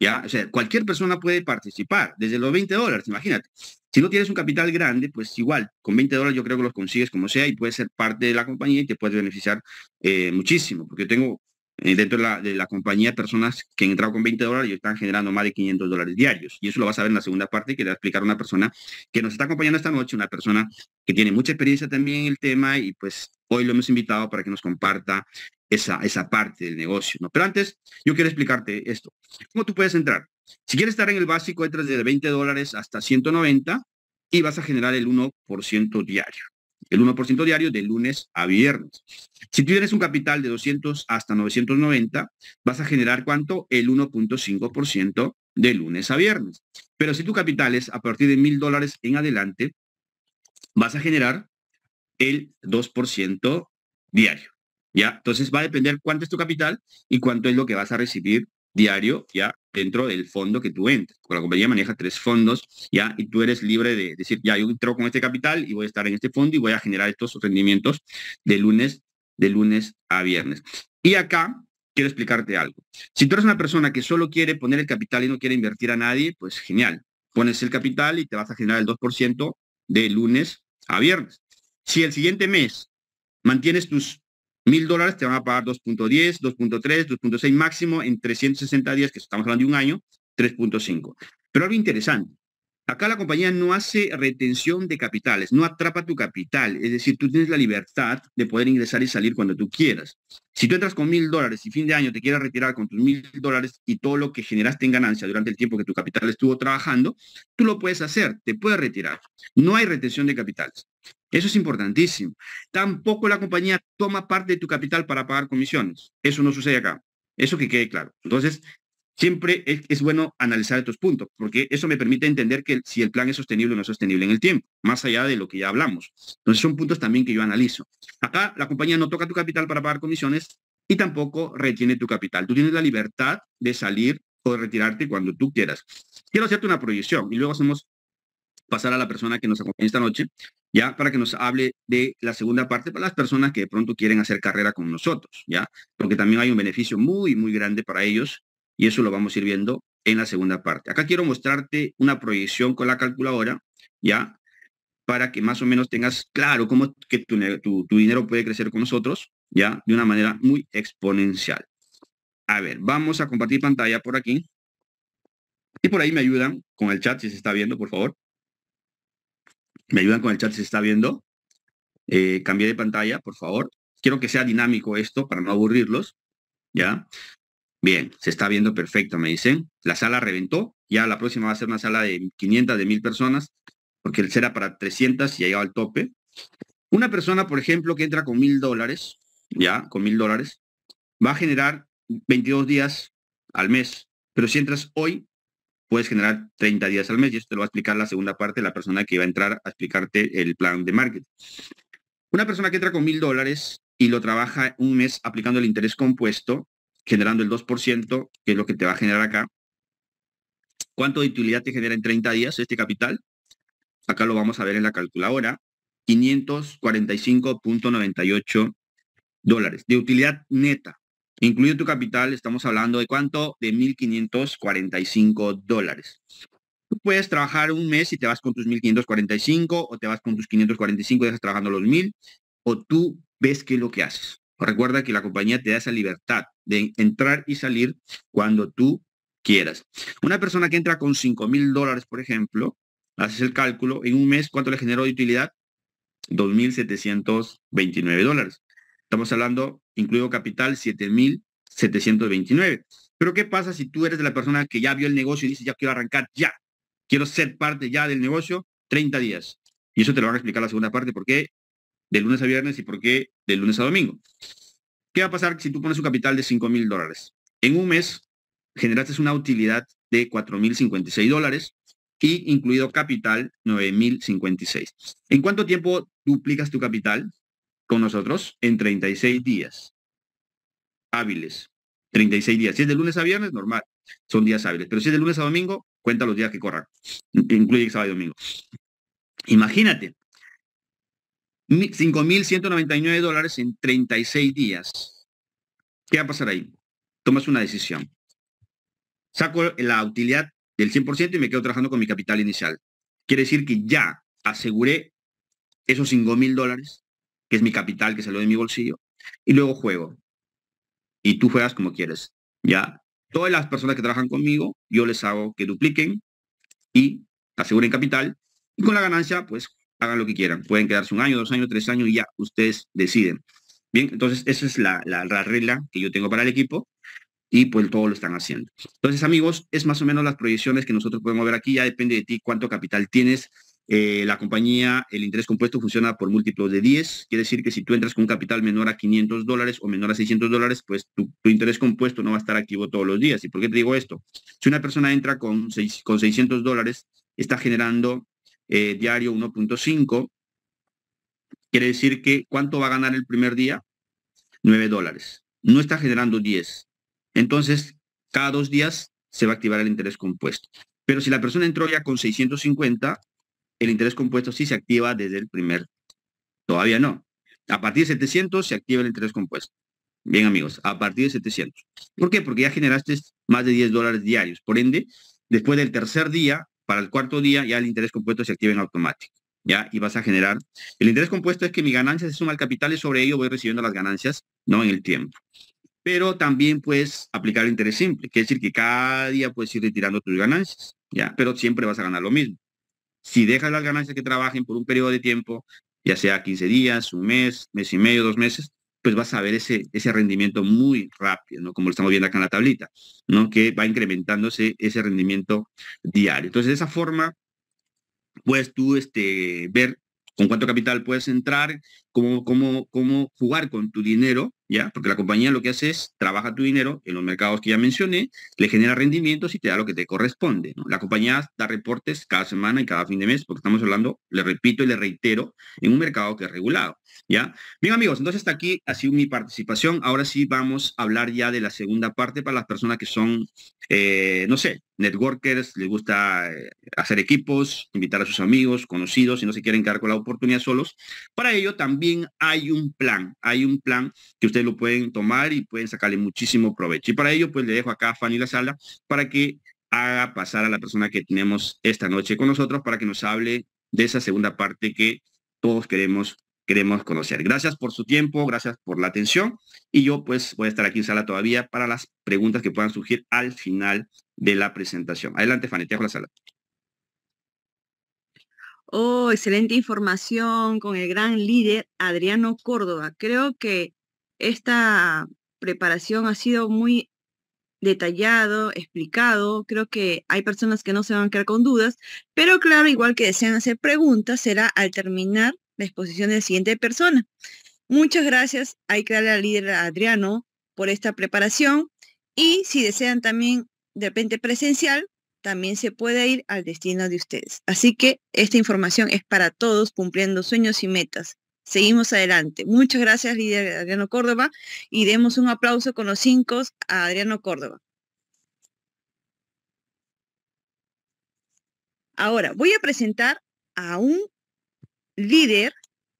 ¿ya? O sea, cualquier persona puede participar desde los 20 dólares, imagínate. Si no tienes un capital grande, pues igual, con 20 dólares yo creo que los consigues como sea y puedes ser parte de la compañía y te puedes beneficiar eh, muchísimo. Porque tengo dentro de la, de la, compañía personas que han entrado con 20 dólares y están generando más de 500 dólares diarios. Y eso lo vas a ver en la segunda parte que le voy a explicar una persona que nos está acompañando esta noche, una persona que tiene mucha experiencia también en el tema y pues hoy lo hemos invitado para que nos comparta esa, esa parte del negocio. ¿no? Pero antes, yo quiero explicarte esto. ¿Cómo tú puedes entrar? Si quieres estar en el básico, entras desde 20 dólares hasta 190 y vas a generar el 1% diario. El 1% diario de lunes a viernes. Si tú tienes un capital de 200 hasta 990, vas a generar cuánto? El 1.5% de lunes a viernes. Pero si tu capital es a partir de mil dólares en adelante, vas a generar el 2% diario. ¿Ya? Entonces va a depender cuánto es tu capital y cuánto es lo que vas a recibir diario, ¿ya? Dentro del fondo que tú entres. la compañía maneja tres fondos, ¿ya? Y tú eres libre de decir, ya, yo entro con este capital y voy a estar en este fondo y voy a generar estos rendimientos de lunes, de lunes a viernes. Y acá quiero explicarte algo. Si tú eres una persona que solo quiere poner el capital y no quiere invertir a nadie, pues genial. Pones el capital y te vas a generar el 2% de lunes a viernes. Si el siguiente mes mantienes tus mil dólares, te van a pagar 2.10, 2.3, 2.6 máximo en 360 días, que estamos hablando de un año, 3.5. Pero algo interesante, Acá la compañía no hace retención de capitales, no atrapa tu capital. Es decir, tú tienes la libertad de poder ingresar y salir cuando tú quieras. Si tú entras con mil dólares y fin de año te quieres retirar con tus mil dólares y todo lo que generaste en ganancia durante el tiempo que tu capital estuvo trabajando, tú lo puedes hacer, te puedes retirar. No hay retención de capitales. Eso es importantísimo. Tampoco la compañía toma parte de tu capital para pagar comisiones. Eso no sucede acá. Eso que quede claro. Entonces, siempre es, bueno analizar estos puntos, porque eso me permite entender que si el plan es sostenible o no es sostenible en el tiempo, más allá de lo que ya hablamos. Entonces son puntos también que yo analizo. Acá la compañía no toca tu capital para pagar comisiones y tampoco retiene tu capital. Tú tienes la libertad de salir o de retirarte cuando tú quieras. Quiero hacerte una proyección y luego hacemos pasar a la persona que nos acompaña esta noche, ya para que nos hable de la segunda parte para las personas que de pronto quieren hacer carrera con nosotros, ya, porque también hay un beneficio muy, muy grande para ellos y eso lo vamos a ir viendo en la segunda parte. Acá quiero mostrarte una proyección con la calculadora, ¿ya? Para que más o menos tengas claro cómo que tu, tu dinero puede crecer con nosotros, ¿ya? De una manera muy exponencial. A ver, vamos a compartir pantalla por aquí. Y por ahí me ayudan con el chat si se está viendo, por favor. Me ayudan con el chat si se está viendo. Eh, cambié de pantalla, por favor. Quiero que sea dinámico esto para no aburrirlos. ¿Ya? Bien, se está viendo perfecto, me dicen. La sala reventó. Ya la próxima va a ser una sala de 500, de 1000 personas, porque el será para 300 y ha llegado al tope. Una persona, por ejemplo, que entra con 1000 dólares, ya, con 1000 dólares, va a generar 22 días al mes. Pero si entras hoy, puedes generar 30 días al mes. Y esto te lo va a explicar la segunda parte, la persona que va a entrar a explicarte el plan de marketing. Una persona que entra con 1000 dólares y lo trabaja un mes aplicando el interés compuesto, generando el 2%, que es lo que te va a generar acá. ¿Cuánto de utilidad te genera en 30 días este capital? Acá lo vamos a ver en la calculadora. 545.98 dólares de utilidad neta. Incluido tu capital, estamos hablando de cuánto? De 1.545 dólares. Tú puedes trabajar un mes y te vas con tus 1.545 o te vas con tus 545 y dejas trabajando los 1.000 o tú ves qué es lo que haces. Recuerda que la compañía te da esa libertad de entrar y salir cuando tú quieras. Una persona que entra con 5 mil dólares, por ejemplo, haces el cálculo, en un mes, ¿cuánto le generó de utilidad? 2.729 dólares. Estamos hablando, incluido capital, 7.729. Pero ¿qué pasa si tú eres de la persona que ya vio el negocio y dice, ya quiero arrancar ya? Quiero ser parte ya del negocio, 30 días. Y eso te lo van a explicar la segunda parte, por qué de lunes a viernes y por qué de lunes a domingo. ¿Qué va a pasar si tú pones un capital de 5 mil dólares? En un mes generaste una utilidad de 4.056 dólares y incluido capital 9.056. ¿En cuánto tiempo duplicas tu capital con nosotros? En 36 días hábiles. 36 días. Si es de lunes a viernes, normal. Son días hábiles. Pero si es de lunes a domingo, cuenta los días que corran. Incluye sábado y domingo. Imagínate, 5.199 dólares en 36 días. ¿Qué va a pasar ahí? Tomas una decisión. Saco la utilidad del 100% y me quedo trabajando con mi capital inicial. Quiere decir que ya aseguré esos 5.000 dólares, que es mi capital que salió de mi bolsillo, y luego juego. Y tú juegas como quieres. Ya, todas las personas que trabajan conmigo, yo les hago que dupliquen y aseguren capital. Y con la ganancia, pues hagan lo que quieran. Pueden quedarse un año, dos años, tres años y ya ustedes deciden. Bien, entonces esa es la, la, regla que yo tengo para el equipo. y pues todo lo están haciendo. Entonces, amigos, es más o menos las proyecciones que nosotros podemos ver aquí, ya depende de ti cuánto capital tienes. Eh, la compañía, el interés compuesto funciona por múltiplos de 10, quiere decir que si tú entras con un capital menor a 500 dólares o menor a 600 dólares, pues tu, interés compuesto no va a estar activo todos los días. ¿Y por qué te digo esto? Si una persona entra con, con 600 dólares, está generando eh, diario 1.5, quiere decir que ¿cuánto va a ganar el primer día? 9 dólares. No está generando 10. Entonces, cada dos días se va a activar el interés compuesto. Pero si la persona entró ya con 650, el interés compuesto sí se activa desde el primer. Todavía no. A partir de 700 se activa el interés compuesto. Bien, amigos, a partir de 700. ¿Por qué? Porque ya generaste más de 10 dólares diarios. Por ende, después del tercer día, para el cuarto día, ya el interés compuesto se activa en automático. ¿Ya? Y vas a generar. El interés compuesto es que mi ganancia se suma al capital y sobre ello voy recibiendo las ganancias, no en el tiempo. Pero también puedes aplicar el interés simple, que es decir que cada día puedes ir retirando tus ganancias, ¿ya? Pero siempre vas a ganar lo mismo. Si dejas las ganancias que trabajen por un periodo de tiempo, ya sea 15 días, un mes, mes y medio, dos meses, pues vas a ver ese, ese rendimiento muy rápido, ¿no? Como lo estamos viendo acá en la tablita, ¿no? Que va incrementándose ese rendimiento diario. Entonces, de esa forma, puedes tú este, ver con cuánto capital puedes entrar, cómo, cómo, cómo jugar con tu dinero, ¿ya? Porque la compañía lo que hace es, trabaja tu dinero en los mercados que ya mencioné, le genera rendimientos y te da lo que te corresponde. La compañía da reportes cada semana y cada fin de mes, porque estamos hablando, le repito y le reitero, en un mercado que es regulado. ¿Ya? Bien amigos, entonces hasta aquí ha sido mi participación. Ahora sí vamos a hablar ya de la segunda parte para las personas que son, eh, no sé, networkers, les gusta eh, hacer equipos, invitar a sus amigos, conocidos, y no se quieren quedar con la oportunidad solos. Para ello también hay un plan, hay un plan que ustedes lo pueden tomar y pueden sacarle muchísimo provecho. Y para ello, pues le dejo acá a Fanny la sala para que haga pasar a la persona que tenemos esta noche con nosotros para que nos hable de esa segunda parte que todos queremos queremos conocer. Gracias por su tiempo, gracias por la atención y yo pues voy a estar aquí en sala todavía para las preguntas que puedan surgir al final de la presentación. Adelante, Fanny, te dejo la sala. Oh, excelente información con el gran líder Adriano Córdoba. Creo que esta preparación ha sido muy detallado, explicado. Creo que hay personas que no se van a quedar con dudas, pero claro, igual que desean hacer preguntas, será al terminar la exposición de la siguiente persona. Muchas gracias. Darle al líder Adriano por esta preparación. Y si desean también de repente presencial, también se puede ir al destino de ustedes. Así que esta información es para todos cumpliendo sueños y metas. Seguimos adelante. Muchas gracias, líder Adriano Córdoba, y demos un aplauso con los cinco a Adriano Córdoba. Ahora, voy a presentar a un líder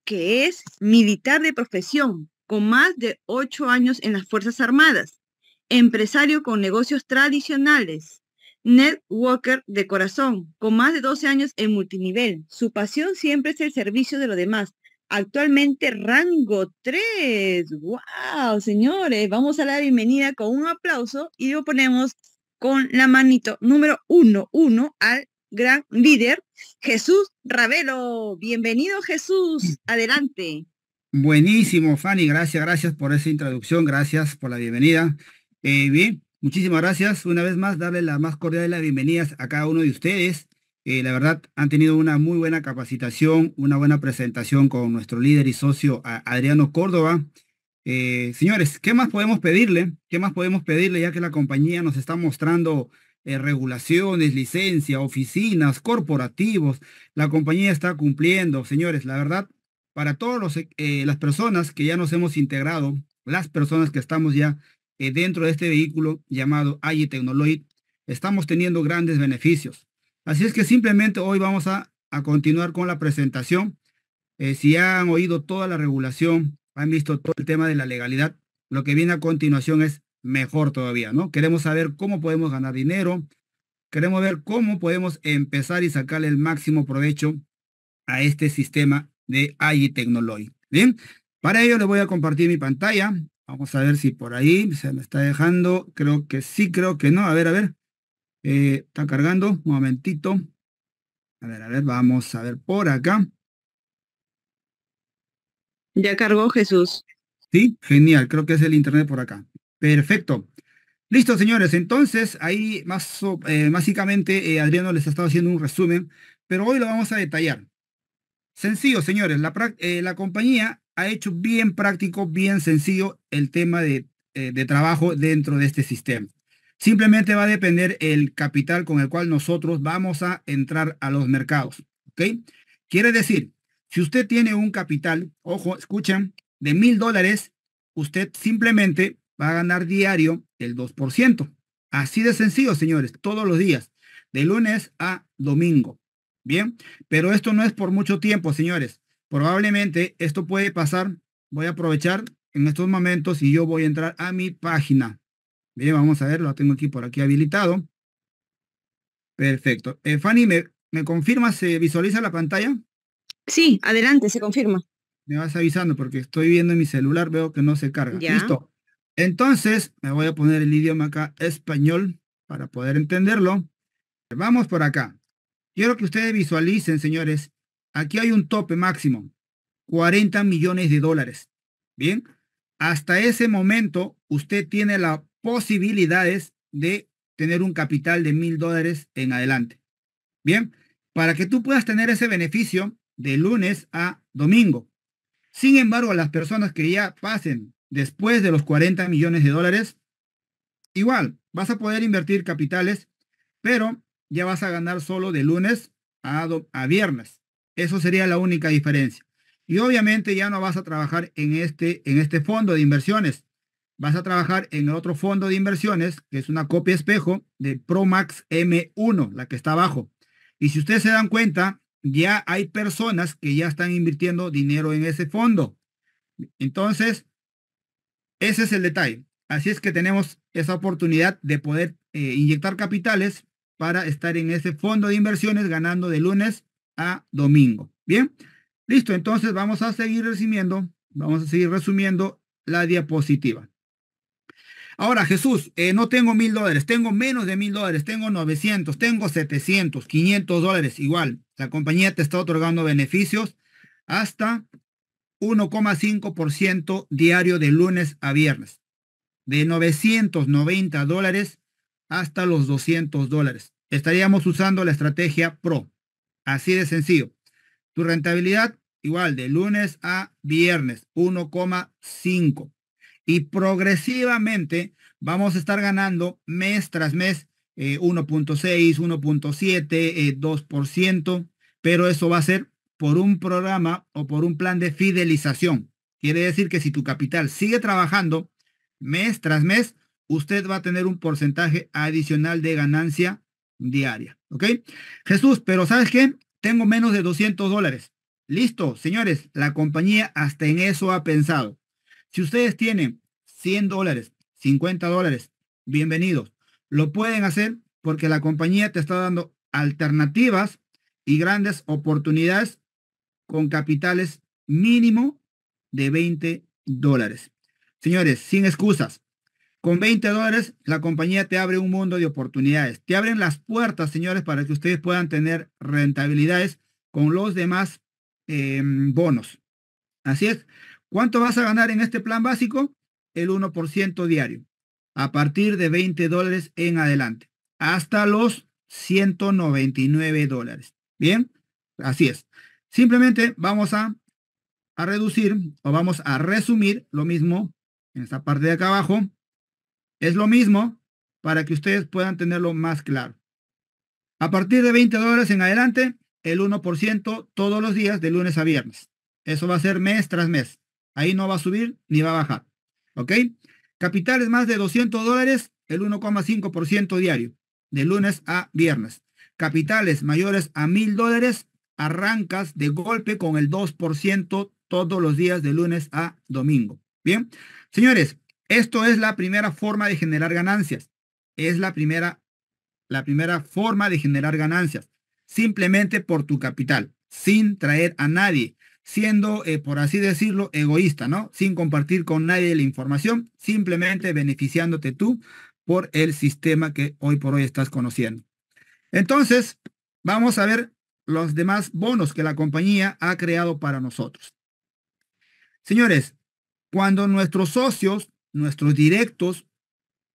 que es militar de profesión, con más de ocho años en las Fuerzas Armadas, empresario con negocios tradicionales, networker de corazón, con más de 12 años en multinivel. Su pasión siempre es el servicio de los demás. Actualmente rango 3. ¡Wow, señores! Vamos a la bienvenida con un aplauso y lo ponemos con la manito número uno, uno al gran líder, Jesús Ravelo. Bienvenido, Jesús. Adelante. Buenísimo, Fanny. Gracias, gracias por esa introducción. Gracias por la bienvenida. Eh, bien, muchísimas gracias. Una vez más, darle la más cordial de las bienvenidas a cada uno de ustedes. Eh, la verdad, han tenido una muy buena capacitación, una buena presentación con nuestro líder y socio Adriano Córdoba. Eh, señores, ¿qué más podemos pedirle? ¿Qué más podemos pedirle ya que la compañía nos está mostrando eh, regulaciones, licencia, oficinas, corporativos. La compañía está cumpliendo, señores, la verdad, para todas eh, las personas que ya nos hemos integrado, las personas que estamos ya eh, dentro de este vehículo llamado AI Technoloid, estamos teniendo grandes beneficios. Así es que simplemente hoy vamos a, a continuar con la presentación. si han oído toda la regulación, han visto todo el tema de la legalidad, lo que viene a continuación es mejor todavía, ¿no? Queremos saber cómo podemos ganar dinero, queremos ver cómo podemos empezar y sacarle el máximo provecho a este sistema de AI Technology. Bien, para ello le voy a compartir mi pantalla. Vamos a ver si por ahí se me está dejando. Creo que sí, creo que no. A ver, a ver. Eh, está cargando. Un momentito. A ver, a ver, vamos a ver por acá. Ya cargó Jesús. Sí, genial. Creo que es el internet por acá. Perfecto. Listo, señores. Entonces, ahí más eh, básicamente eh, Adriano les ha estado haciendo un resumen, pero hoy lo vamos a detallar. Sencillo, señores. La, eh, compañía ha hecho bien práctico, bien sencillo el tema de, de trabajo dentro de este sistema. Simplemente va a depender el capital con el cual nosotros vamos a entrar a los mercados. ¿Ok? Quiere decir, si usted tiene un capital, ojo, escuchen, de mil dólares, usted simplemente va a ganar diario el 2%. Así de sencillo, señores, todos los días, de lunes a domingo. Bien, pero esto no es por mucho tiempo, señores. Probablemente esto puede pasar. Voy a aprovechar en estos momentos y yo voy a entrar a mi página. Bien, vamos a ver, lo tengo aquí por aquí habilitado. Perfecto. Eh, Fanny, ¿me, ¿me confirma, se visualiza la pantalla? Sí, adelante, se confirma. Me vas avisando porque estoy viendo en mi celular, veo que no se carga. Listo. Entonces, me voy a poner el idioma acá, español, para poder entenderlo. Vamos por acá. Quiero que ustedes visualicen, señores. Aquí hay un tope máximo, 40 millones de dólares. Bien, hasta ese momento usted tiene las posibilidades de tener un capital de mil dólares en adelante. Bien, para que tú puedas tener ese beneficio de lunes a domingo. Sin embargo, las personas que ya pasen después de los 40 millones de dólares, igual vas a poder invertir capitales, pero ya vas a ganar solo de lunes a, viernes. Eso sería la única diferencia. Y obviamente ya no vas a trabajar en este, en este fondo de inversiones. Vas a trabajar en el otro fondo de inversiones, que es una copia espejo de Promax M1, la que está abajo. Y si ustedes se dan cuenta, ya hay personas que ya están invirtiendo dinero en ese fondo. Entonces, ese es el detalle. Así es que tenemos esa oportunidad de poder eh, inyectar capitales para estar en ese fondo de inversiones ganando de lunes a domingo. Bien, listo. Entonces vamos a seguir resumiendo, vamos a seguir resumiendo la diapositiva. Ahora, Jesús, eh, no tengo mil dólares, tengo menos de mil dólares, tengo 900, tengo 700, 500 dólares. Igual, la compañía te está otorgando beneficios hasta 1,5% diario de lunes a viernes, de 990 dólares hasta los 200 dólares. Estaríamos usando la estrategia PRO. Así de sencillo. Tu rentabilidad igual de lunes a viernes, 1,5. Y progresivamente vamos a estar ganando mes tras mes 1.6, 1.7, 2%, pero eso va a ser por un programa o por un plan de fidelización. Quiere decir que si tu capital sigue trabajando mes tras mes, usted va a tener un porcentaje adicional de ganancia diaria. ¿Ok? Jesús, pero ¿sabes qué? Tengo menos de 200 dólares. Listo, señores, la compañía hasta en eso ha pensado. Si ustedes tienen 100 dólares, 50 dólares, bienvenidos. Lo pueden hacer porque la compañía te está dando alternativas y grandes oportunidades con capitales mínimo de 20 dólares. Señores, sin excusas. Con 20 dólares, la compañía te abre un mundo de oportunidades. Te abren las puertas, señores, para que ustedes puedan tener rentabilidades con los demás em, bonos. Así es. ¿Cuánto vas a ganar en este plan básico? El 1% diario. A partir de 20 dólares en adelante. Hasta los 199 dólares. Bien, así es. Simplemente vamos a, a reducir o vamos a resumir lo mismo en esta parte de acá abajo. Es lo mismo para que ustedes puedan tenerlo más claro. A partir de 20 dólares en adelante, el 1% todos los días de lunes a viernes. Eso va a ser mes tras mes. Ahí no va a subir ni va a bajar. ¿Ok? Capitales más de 200 dólares, el 1,5% diario, de lunes a viernes. Capitales mayores a 1000 dólares, arrancas de golpe con el 2% todos los días de lunes a domingo. Bien, señores, esto es la primera forma de generar ganancias. Es la primera, la primera forma de generar ganancias. Simplemente por tu capital, sin traer a nadie, siendo, eh, por así decirlo, egoísta, ¿no? Sin compartir con nadie la información, simplemente beneficiándote tú por el sistema que hoy por hoy estás conociendo. Entonces, vamos a ver los demás bonos que la compañía ha creado para nosotros. Señores, cuando nuestros socios, nuestros directos,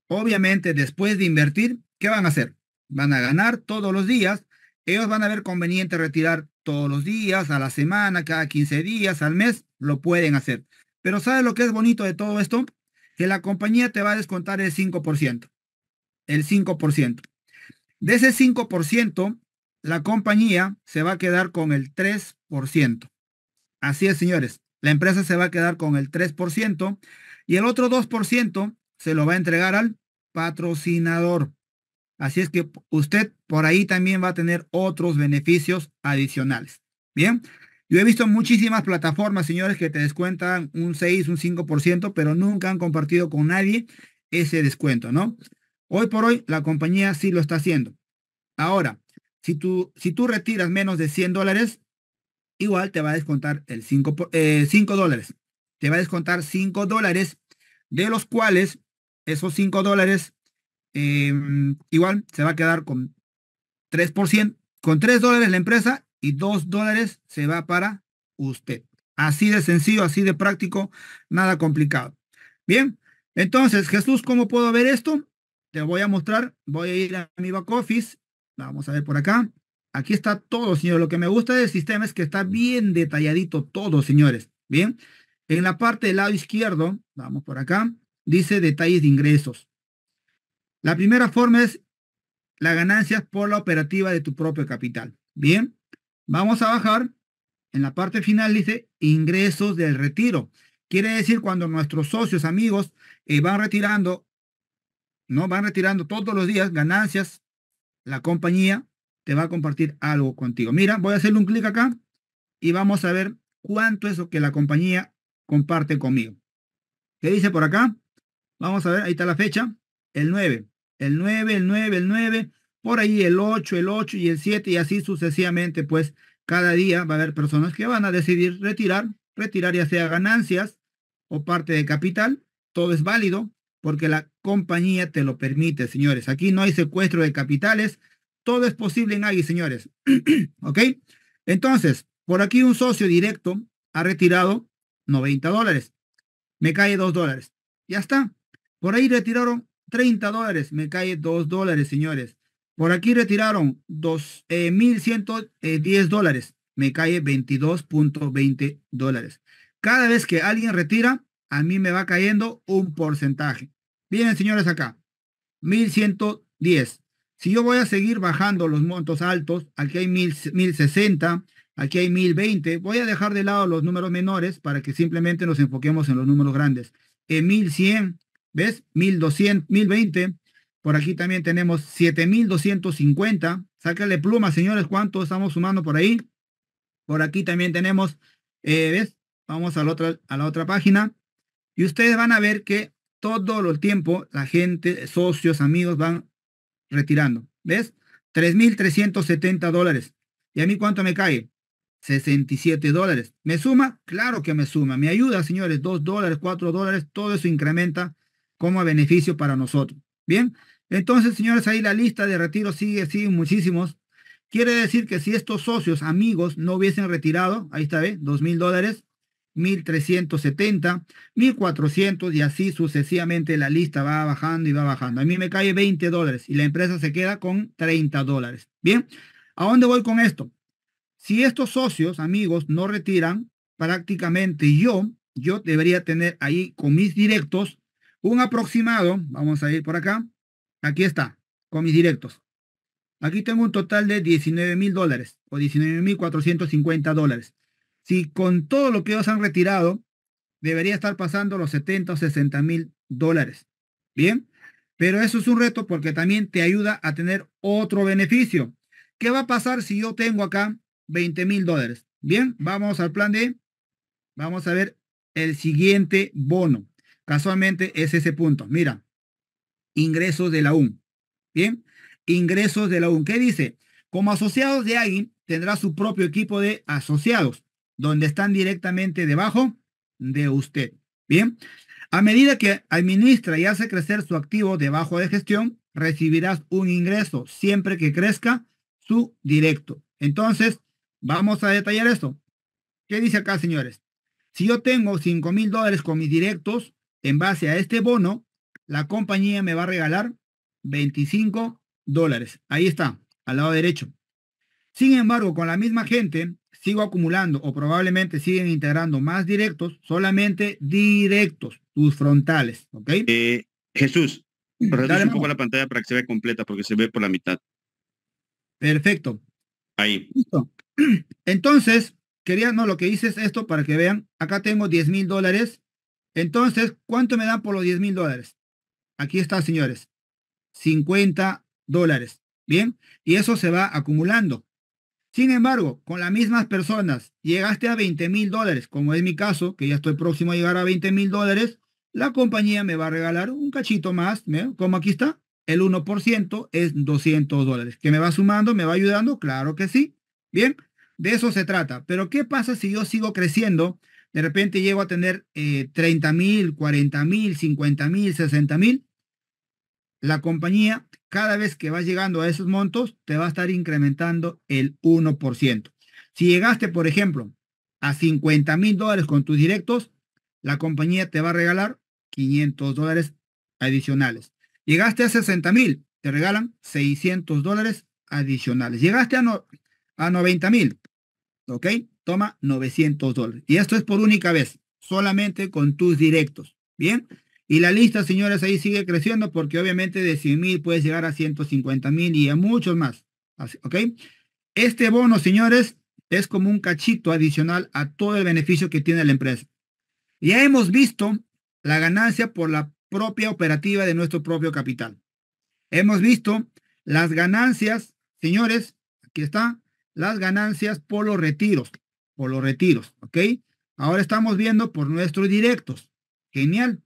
obviamente después de invertir, ¿qué van a hacer? Van a ganar todos los días. Ellos van a ver conveniente retirar todos los días, a la semana, cada 15 días, al mes, lo pueden hacer. Pero ¿sabes lo que es bonito de todo esto? Que la compañía te va a descontar el 5%. El 5%. De ese 5%, la compañía se va a quedar con el 3%. Así es, señores. La empresa se va a quedar con el 3% y el otro 2% se lo va a entregar al patrocinador. Así es que usted por ahí también va a tener otros beneficios adicionales. Bien, yo he visto muchísimas plataformas, señores, que te descuentan un 6, un 5%, pero nunca han compartido con nadie ese descuento, ¿no? Hoy por hoy la compañía sí lo está haciendo. Ahora, si tú, si tú retiras menos de 100 dólares, igual te va a descontar el 5, eh, dólares. Te va a descontar 5 dólares, de los cuales esos 5 dólares em, igual se va a quedar con 3%, con 3 dólares la empresa y 2 dólares se va para usted. Así de sencillo, así de práctico, nada complicado. Bien, entonces, Jesús, ¿cómo puedo ver esto? Te voy a mostrar, voy a ir a mi back office, vamos a ver por acá. Aquí está todo, señor. Lo que me gusta del sistema es que está bien detalladito todo, señores. Bien. En la parte del lado izquierdo, vamos por acá, dice detalles de ingresos. La primera forma es la ganancia por la operativa de tu propio capital. Bien. Vamos a bajar. En la parte final dice ingresos del retiro. Quiere decir cuando nuestros socios, amigos, eh, van retirando, no van retirando todos los días ganancias, la compañía te va a compartir algo contigo. Mira, voy a hacerle un clic acá y vamos a ver cuánto es lo que la compañía comparte conmigo. ¿Qué dice por acá? Vamos a ver, ahí está la fecha, el 9, el 9, el 9, el 9, por ahí el 8, el 8 y el 7 y así sucesivamente, pues cada día va a haber personas que van a decidir retirar, retirar ya sea ganancias o parte de capital, todo es válido porque la compañía te lo permite, señores. Aquí no hay secuestro de capitales, todo es posible en Agui, señores. (clears throat) ¿Ok? Entonces, por aquí un socio directo ha retirado 90 dólares. Me cae 2 dólares. Ya está. Por ahí retiraron 30 dólares. Me cae 2 dólares, señores. Por aquí retiraron 2.110 eh, dólares. Me cae 22.20 dólares. Cada vez que alguien retira, a mí me va cayendo un porcentaje. Vienen, señores, acá. 1110. Si yo voy a seguir bajando los montos altos, aquí hay 1060, aquí hay 1020, voy a dejar de lado los números menores para que simplemente nos enfoquemos en los números grandes. En 1100, ¿ves? 1200, 1020. Por aquí también tenemos 7250. Sácale pluma, señores, ¿cuánto estamos sumando por ahí? Por aquí también tenemos, eh, ¿ves? Vamos a la, otra, a la otra página. Y ustedes van a ver que todo el tiempo la gente, socios, amigos van retirando. ¿Ves? 3.370 dólares. ¿Y a mí cuánto me cae? 67 dólares. ¿Me suma? Claro que me suma. Me ayuda, señores. 2 dólares, 4 dólares. Todo eso incrementa como beneficio para nosotros. Bien. Entonces, señores, ahí la lista de retiros sigue, sigue muchísimos. Quiere decir que si estos socios, amigos, no hubiesen retirado, ahí está, ¿ve? 2 mil dólares, 1370, 1400 y así sucesivamente la lista va bajando y va bajando. A mí me cae 20 dólares y la empresa se queda con 30 dólares. Bien, ¿a dónde voy con esto? Si estos socios, amigos, no retiran, prácticamente yo, yo debería tener ahí con mis directos un aproximado, vamos a ir por acá, aquí está, con mis directos. Aquí tengo un total de 19 mil dólares o 19 mil 450 dólares. Si con todo lo que ellos han retirado, debería estar pasando los 70 o 60 mil dólares. Bien, pero eso es un reto porque también te ayuda a tener otro beneficio. ¿Qué va a pasar si yo tengo acá 20 mil dólares? Bien, vamos al plan de, vamos a ver el siguiente bono. Casualmente es ese punto. Mira, ingresos de la UN. Bien, ingresos de la UN. ¿Qué dice? Como asociados de alguien, tendrá su propio equipo de asociados donde están directamente debajo de usted. Bien, a medida que administra y hace crecer su activo debajo de gestión, recibirás un ingreso siempre que crezca su directo. Entonces, vamos a detallar esto. ¿Qué dice acá, señores? Si yo tengo 5 mil dólares con mis directos, en base a este bono, la compañía me va a regalar 25 dólares. Ahí está, al lado derecho. Sin embargo, con la misma gente, sigo acumulando o probablemente siguen integrando más directos, solamente directos, tus frontales, ¿ok? Eh, Jesús, reduce un poco la pantalla para que se vea completa porque se ve por la mitad. Perfecto. Ahí. Listo. (clears throat) Entonces, quería, no, lo que hice es esto para que vean. Acá tengo 10 mil dólares. Entonces, ¿cuánto me dan por los 10 mil dólares? Aquí está, señores. 50 dólares. Bien. Y eso se va acumulando. Sin embargo, con las mismas personas, llegaste a 20 mil dólares, como es mi caso, que ya estoy próximo a llegar a 20 mil dólares, la compañía me va a regalar un cachito más, como aquí está, el 1% es 200 dólares. ¿Que me va sumando, me va ayudando? Claro que sí. Bien, de eso se trata. Pero ¿qué pasa si yo sigo creciendo? De repente llego a tener 30 mil, 40 mil, 50 mil, 60 mil. La compañía, cada vez que vas llegando a esos montos, te va a estar incrementando el 1%. Si llegaste, por ejemplo, a 50 mil dólares con tus directos, la compañía te va a regalar 500 dólares adicionales. Llegaste a 60 mil, te regalan 600 dólares adicionales. Llegaste a, no, a 90 mil, ¿ok? Toma 900 dólares. Y esto es por única vez, solamente con tus directos, ¿bien? Y la lista, señores, ahí sigue creciendo porque obviamente de 100 mil puedes llegar a 150 mil y a muchos más, ¿ok? Este bono, señores, es como un cachito adicional a todo el beneficio que tiene la empresa. Ya hemos visto la ganancia por la propia operativa de nuestro propio capital. Hemos visto las ganancias, señores, aquí está, las ganancias por los retiros, por los retiros, ¿ok? Ahora estamos viendo por nuestros directos. Genial.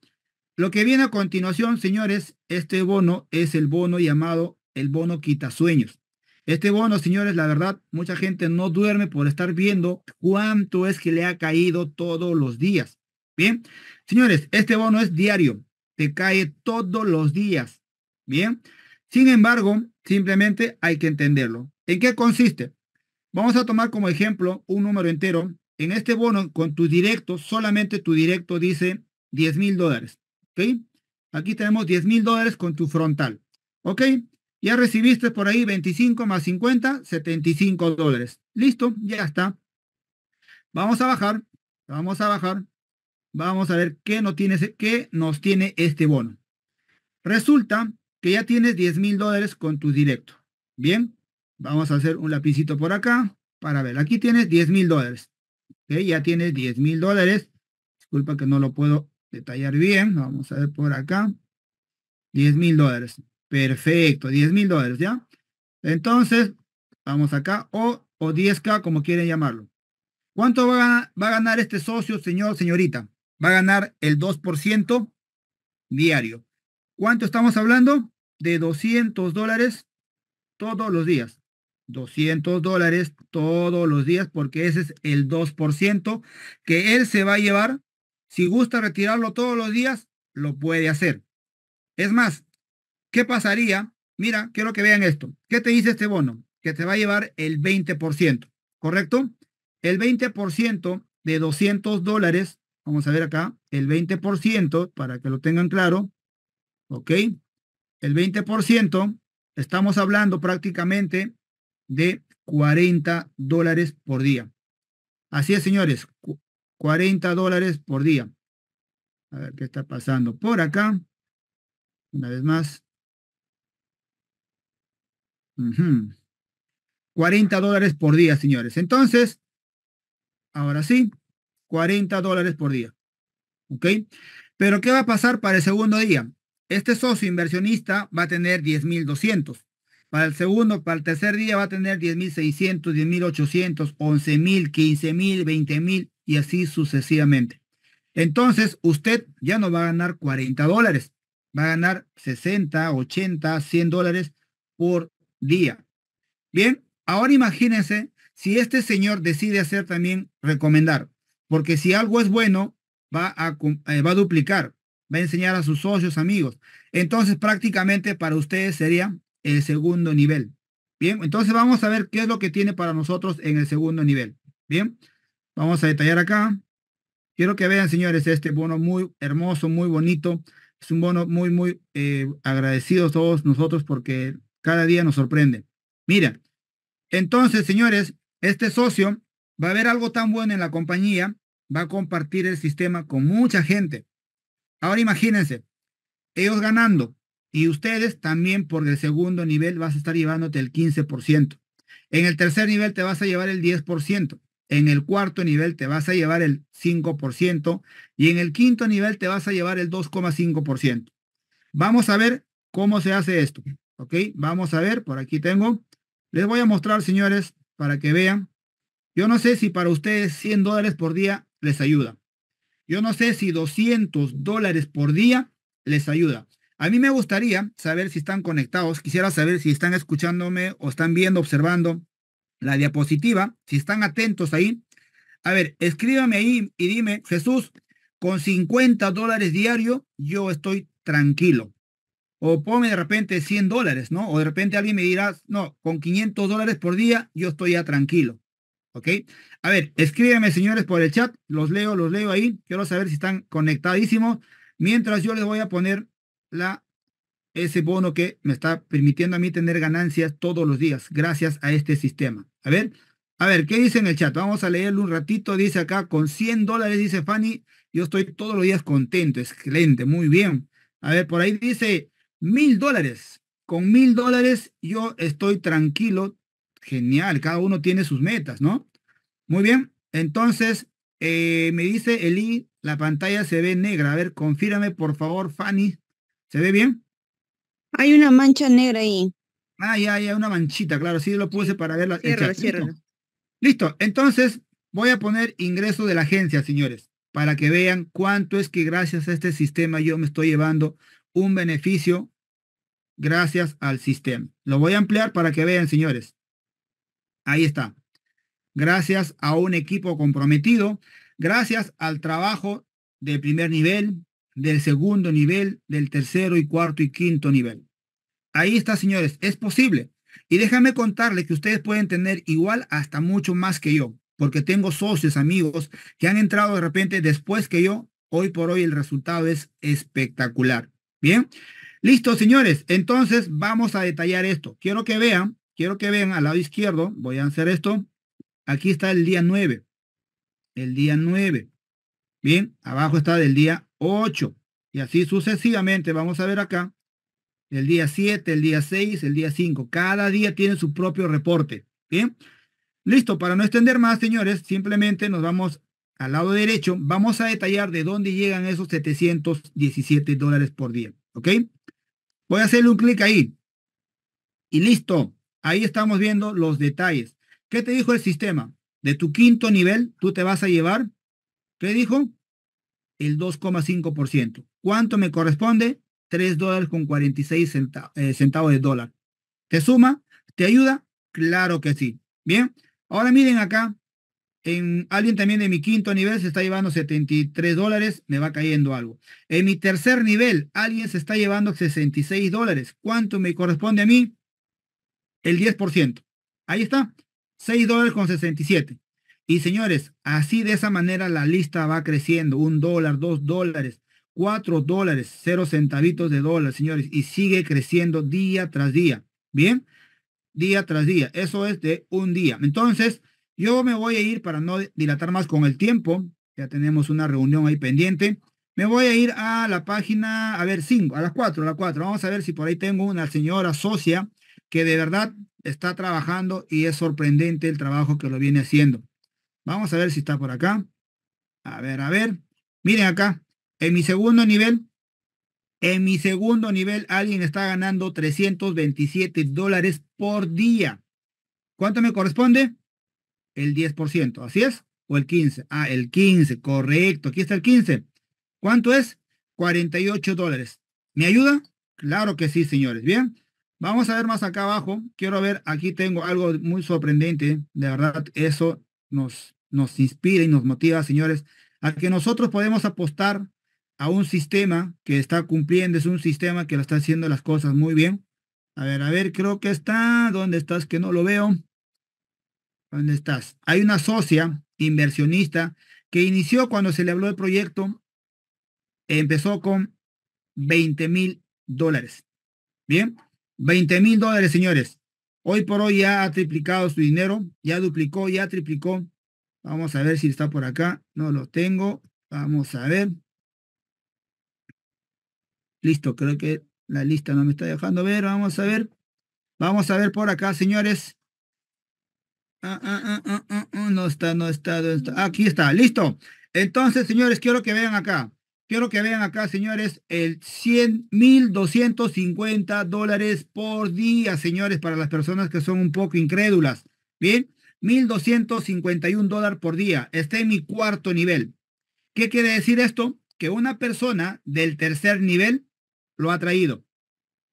Lo que viene a continuación, señores, este bono es el bono llamado el bono quitasueños. Este bono, señores, la verdad, mucha gente no duerme por estar viendo cuánto es que le ha caído todos los días. Bien, señores, este bono es diario, te cae todos los días. Bien, sin embargo, simplemente hay que entenderlo. ¿En qué consiste? Vamos a tomar como ejemplo un número entero. En este bono, con tu directo, solamente tu directo dice 10 mil dólares. ¿Ok? Aquí tenemos 10 mil dólares con tu frontal. ¿Ok? Ya recibiste por ahí 25 más 50, 75 dólares. Listo, ya está. Vamos a bajar, vamos a bajar. Vamos a ver qué nos tiene, nos tiene este bono. Resulta que ya tienes 10 mil dólares con tu directo. Bien, vamos a hacer un lapicito por acá para ver. Aquí tienes 10 mil dólares. Ya tienes 10 mil dólares. Disculpa que no lo puedo detallar bien. Vamos a ver por acá. 10 mil dólares. Perfecto, 10 mil dólares, ¿ya? Entonces, vamos acá, o, o 10K, como quieren llamarlo. ¿Cuánto va va a ganar este socio, señor, señorita? va a ganar el 2% diario. ¿Cuánto estamos hablando? De 200 dólares todos los días. 200 dólares todos los días porque ese es el 2% que él se va a llevar. Si gusta retirarlo todos los días, lo puede hacer. Es más, ¿qué pasaría? Mira, quiero que vean esto. ¿Qué te dice este bono? Que te va a llevar el 20%, ¿correcto? El 20% de 200 dólares Vamos a ver acá, el 20%, para que lo tengan claro. ¿Ok? El 20%, estamos hablando prácticamente de 40 dólares por día. Así es, señores, 40 dólares por día. A ver qué está pasando por acá. Una vez más. 40 dólares por día, señores. Entonces, ahora sí, 40 dólares por día. ¿Ok? Pero ¿qué va a pasar para el segundo día? Este socio inversionista va a tener 10.200. Para el segundo, para el tercer día va a tener 10.600, 10.800, 11.000, 15.000, 20.000 y así sucesivamente. Entonces, usted ya no va a ganar 40 dólares, va a ganar 60, 80, 100 dólares por día. Bien, ahora imagínense si este señor decide hacer también recomendar porque si algo es bueno, va a, eh, va a duplicar, va a enseñar a sus socios, amigos. Entonces, prácticamente para ustedes sería el segundo nivel. Bien, entonces vamos a ver qué es lo que tiene para nosotros en el segundo nivel. Bien, vamos a detallar acá. Quiero que vean, señores, este bono muy hermoso, muy bonito. Es un bono muy, muy eh, agradecidos todos nosotros porque cada día nos sorprende. Mira, entonces, señores, este socio va a ver algo tan bueno en la compañía, va a compartir el sistema con mucha gente. Ahora imagínense, ellos ganando y ustedes también por el segundo nivel vas a estar llevándote el 15%. En el tercer nivel te vas a llevar el 10%. En el cuarto nivel te vas a llevar el 5% y en el quinto nivel te vas a llevar el 2,5%. Vamos a ver cómo se hace esto. ¿Ok? Vamos a ver, por aquí tengo. Les voy a mostrar, señores, para que vean. Yo no sé si para ustedes 100 dólares por día les ayuda. Yo no sé si 200 dólares por día les ayuda. A mí me gustaría saber si están conectados. Quisiera saber si están escuchándome o están viendo, observando la diapositiva, si están atentos ahí. A ver, escríbame ahí y dime, Jesús, con 50 dólares diario, yo estoy tranquilo. O ponme de repente 100 dólares, ¿no? O de repente alguien me dirá, no, con 500 dólares por día, yo estoy ya tranquilo. ¿Ok? A ver, escríbeme, señores, por el chat. Los leo, los leo ahí. Quiero saber si están conectadísimos. Mientras yo les voy a poner la ese bono que me está permitiendo a mí tener ganancias todos los días gracias a este sistema. A ver, a ver, ¿qué dice en el chat? Vamos a leerlo un ratito. Dice acá, con 100 dólares, dice Fanny, yo estoy todos los días contento. Excelente, muy bien. A ver, por ahí dice, mil dólares. Con mil dólares yo estoy tranquilo. Genial, cada uno tiene sus metas, ¿no? Muy bien. Entonces, eh, me dice Eli, la pantalla se ve negra. A ver, confírame, por favor, Fanny. ¿Se ve bien? Hay una mancha negra ahí. Ah, ya, ya, una manchita, claro, sí lo puse para verla. Listo. entonces voy a poner ingreso de la agencia, señores, para que vean cuánto es que gracias a este sistema yo me estoy llevando un beneficio gracias al sistema. Lo voy a ampliar para que vean, señores. Ahí está. Gracias a un equipo comprometido, gracias al trabajo de primer nivel, del segundo nivel, del tercero y cuarto y quinto nivel. Ahí está, señores, es posible. Y déjame contarles que ustedes pueden tener igual hasta mucho más que yo, porque tengo socios, amigos, que han entrado de repente después que yo. Hoy por hoy el resultado es espectacular. Bien, listo, señores. Entonces vamos a detallar esto. Quiero que vean, quiero que vean al lado izquierdo, voy a hacer esto. Aquí está el día 9. El día 9. Bien, abajo está del día 8. Y así sucesivamente, vamos a ver acá, el día 7, el día 6, el día 5. Cada día tiene su propio reporte. Bien, listo, para no extender más, señores, simplemente nos vamos al lado derecho, vamos a detallar de dónde llegan esos 717 dólares por día. ¿Ok? Voy a hacerle un clic ahí. Y listo. Ahí estamos viendo los detalles. ¿Qué te dijo el sistema? De tu quinto nivel, tú te vas a llevar, ¿qué dijo? El 2,5%. ¿Cuánto me corresponde? 3 dólares con 46 eh, centavos de dólar. ¿Te suma? ¿Te ayuda? Claro que sí. Bien. Ahora miren acá. En alguien también de mi quinto nivel se está llevando 73 dólares, me va cayendo algo. En mi tercer nivel, alguien se está llevando 66 dólares. ¿Cuánto me corresponde a mí? El 10%. Ahí está. 6 dólares con 67. Y señores, así de esa manera la lista va creciendo, un dólar, dos dólares, cuatro dólares, cero centavitos de dólar, señores, y sigue creciendo día tras día. Bien, día tras día. Eso es de un día. Entonces, yo me voy a ir para no dilatar más con el tiempo. Ya tenemos una reunión ahí pendiente. Me voy a ir a la página, a ver, cinco, a las cuatro, a las cuatro. Vamos a ver si por ahí tengo una señora socia que de verdad está trabajando y es sorprendente el trabajo que lo viene haciendo. Vamos a ver si está por acá. A ver, a ver. Miren acá. En mi segundo nivel, en mi segundo nivel, alguien está ganando 327 dólares por día. ¿Cuánto me corresponde? El 10%. ¿Así es? ¿O el 15? Ah, el 15. Correcto. Aquí está el 15. ¿Cuánto es? 48 dólares. ¿Me ayuda? Claro que sí, señores. Bien. Vamos a ver más acá abajo. Quiero ver, aquí tengo algo muy sorprendente. De verdad, eso nos, nos inspira y nos motiva, señores, a que nosotros podemos apostar a un sistema que está cumpliendo, es un sistema que lo está haciendo las cosas muy bien. A ver, a ver, creo que está. ¿Dónde estás? Que no lo veo. ¿Dónde estás? Hay una socia inversionista que inició cuando se le habló del proyecto. Empezó con 20 mil dólares. Bien, 20 mil dólares, señores. Hoy por hoy ya ha triplicado su dinero, ya duplicó, ya triplicó. Vamos a ver si está por acá. No lo tengo. Vamos a ver. Listo, creo que la lista no me está dejando ver. Vamos a ver. Vamos a ver por acá, señores. Ah, ah, ah, no está, no está, no está. Aquí está, listo. Entonces, señores, quiero que vean acá. Quiero que vean acá, señores, el 100 mil 250 dólares por día, señores, para las personas que son un poco incrédulas. Bien, 1.251 dólares por día. Está en mi cuarto nivel. ¿Qué quiere decir esto? Que una persona del tercer nivel lo ha traído.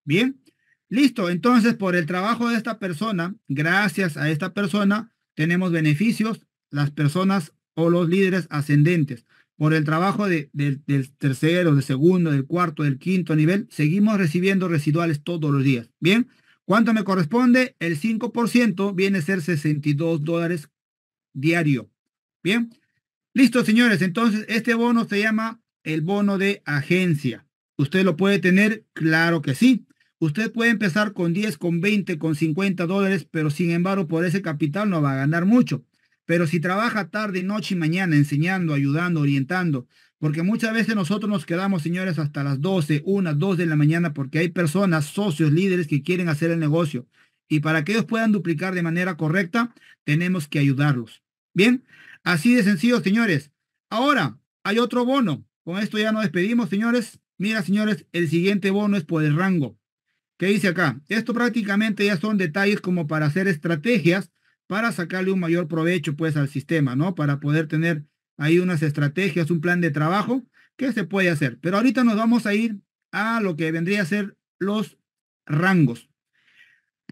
Bien, listo. Entonces, por el trabajo de esta persona, gracias a esta persona, tenemos beneficios las personas o los líderes ascendentes. Por el trabajo de, del tercero, del segundo, del cuarto, del quinto nivel, seguimos recibiendo residuales todos los días. Bien, ¿cuánto me corresponde? El 5% viene a ser 62 dólares diario. Bien, listo, señores. Entonces, este bono se llama el bono de agencia. ¿Usted lo puede tener? Claro que sí. Usted puede empezar con 10, con 20, con 50 dólares, pero sin embargo por ese capital no va a ganar mucho. Pero si trabaja tarde, noche y mañana enseñando, ayudando, orientando, porque muchas veces nosotros nos quedamos, señores, hasta las 12, 1, 2 de la mañana, porque hay personas, socios, líderes que quieren hacer el negocio. Y para que ellos puedan duplicar de manera correcta, tenemos que ayudarlos. Bien, así de sencillo, señores. Ahora, hay otro bono. Con esto ya nos despedimos, señores. Mira, señores, el siguiente bono es por el rango. ¿Qué dice acá? Esto prácticamente ya son detalles como para hacer estrategias para sacarle un mayor provecho pues al sistema, ¿no? Para poder tener ahí unas estrategias, un plan de trabajo que se puede hacer. Pero ahorita nos vamos a ir a lo que vendría a ser los rangos.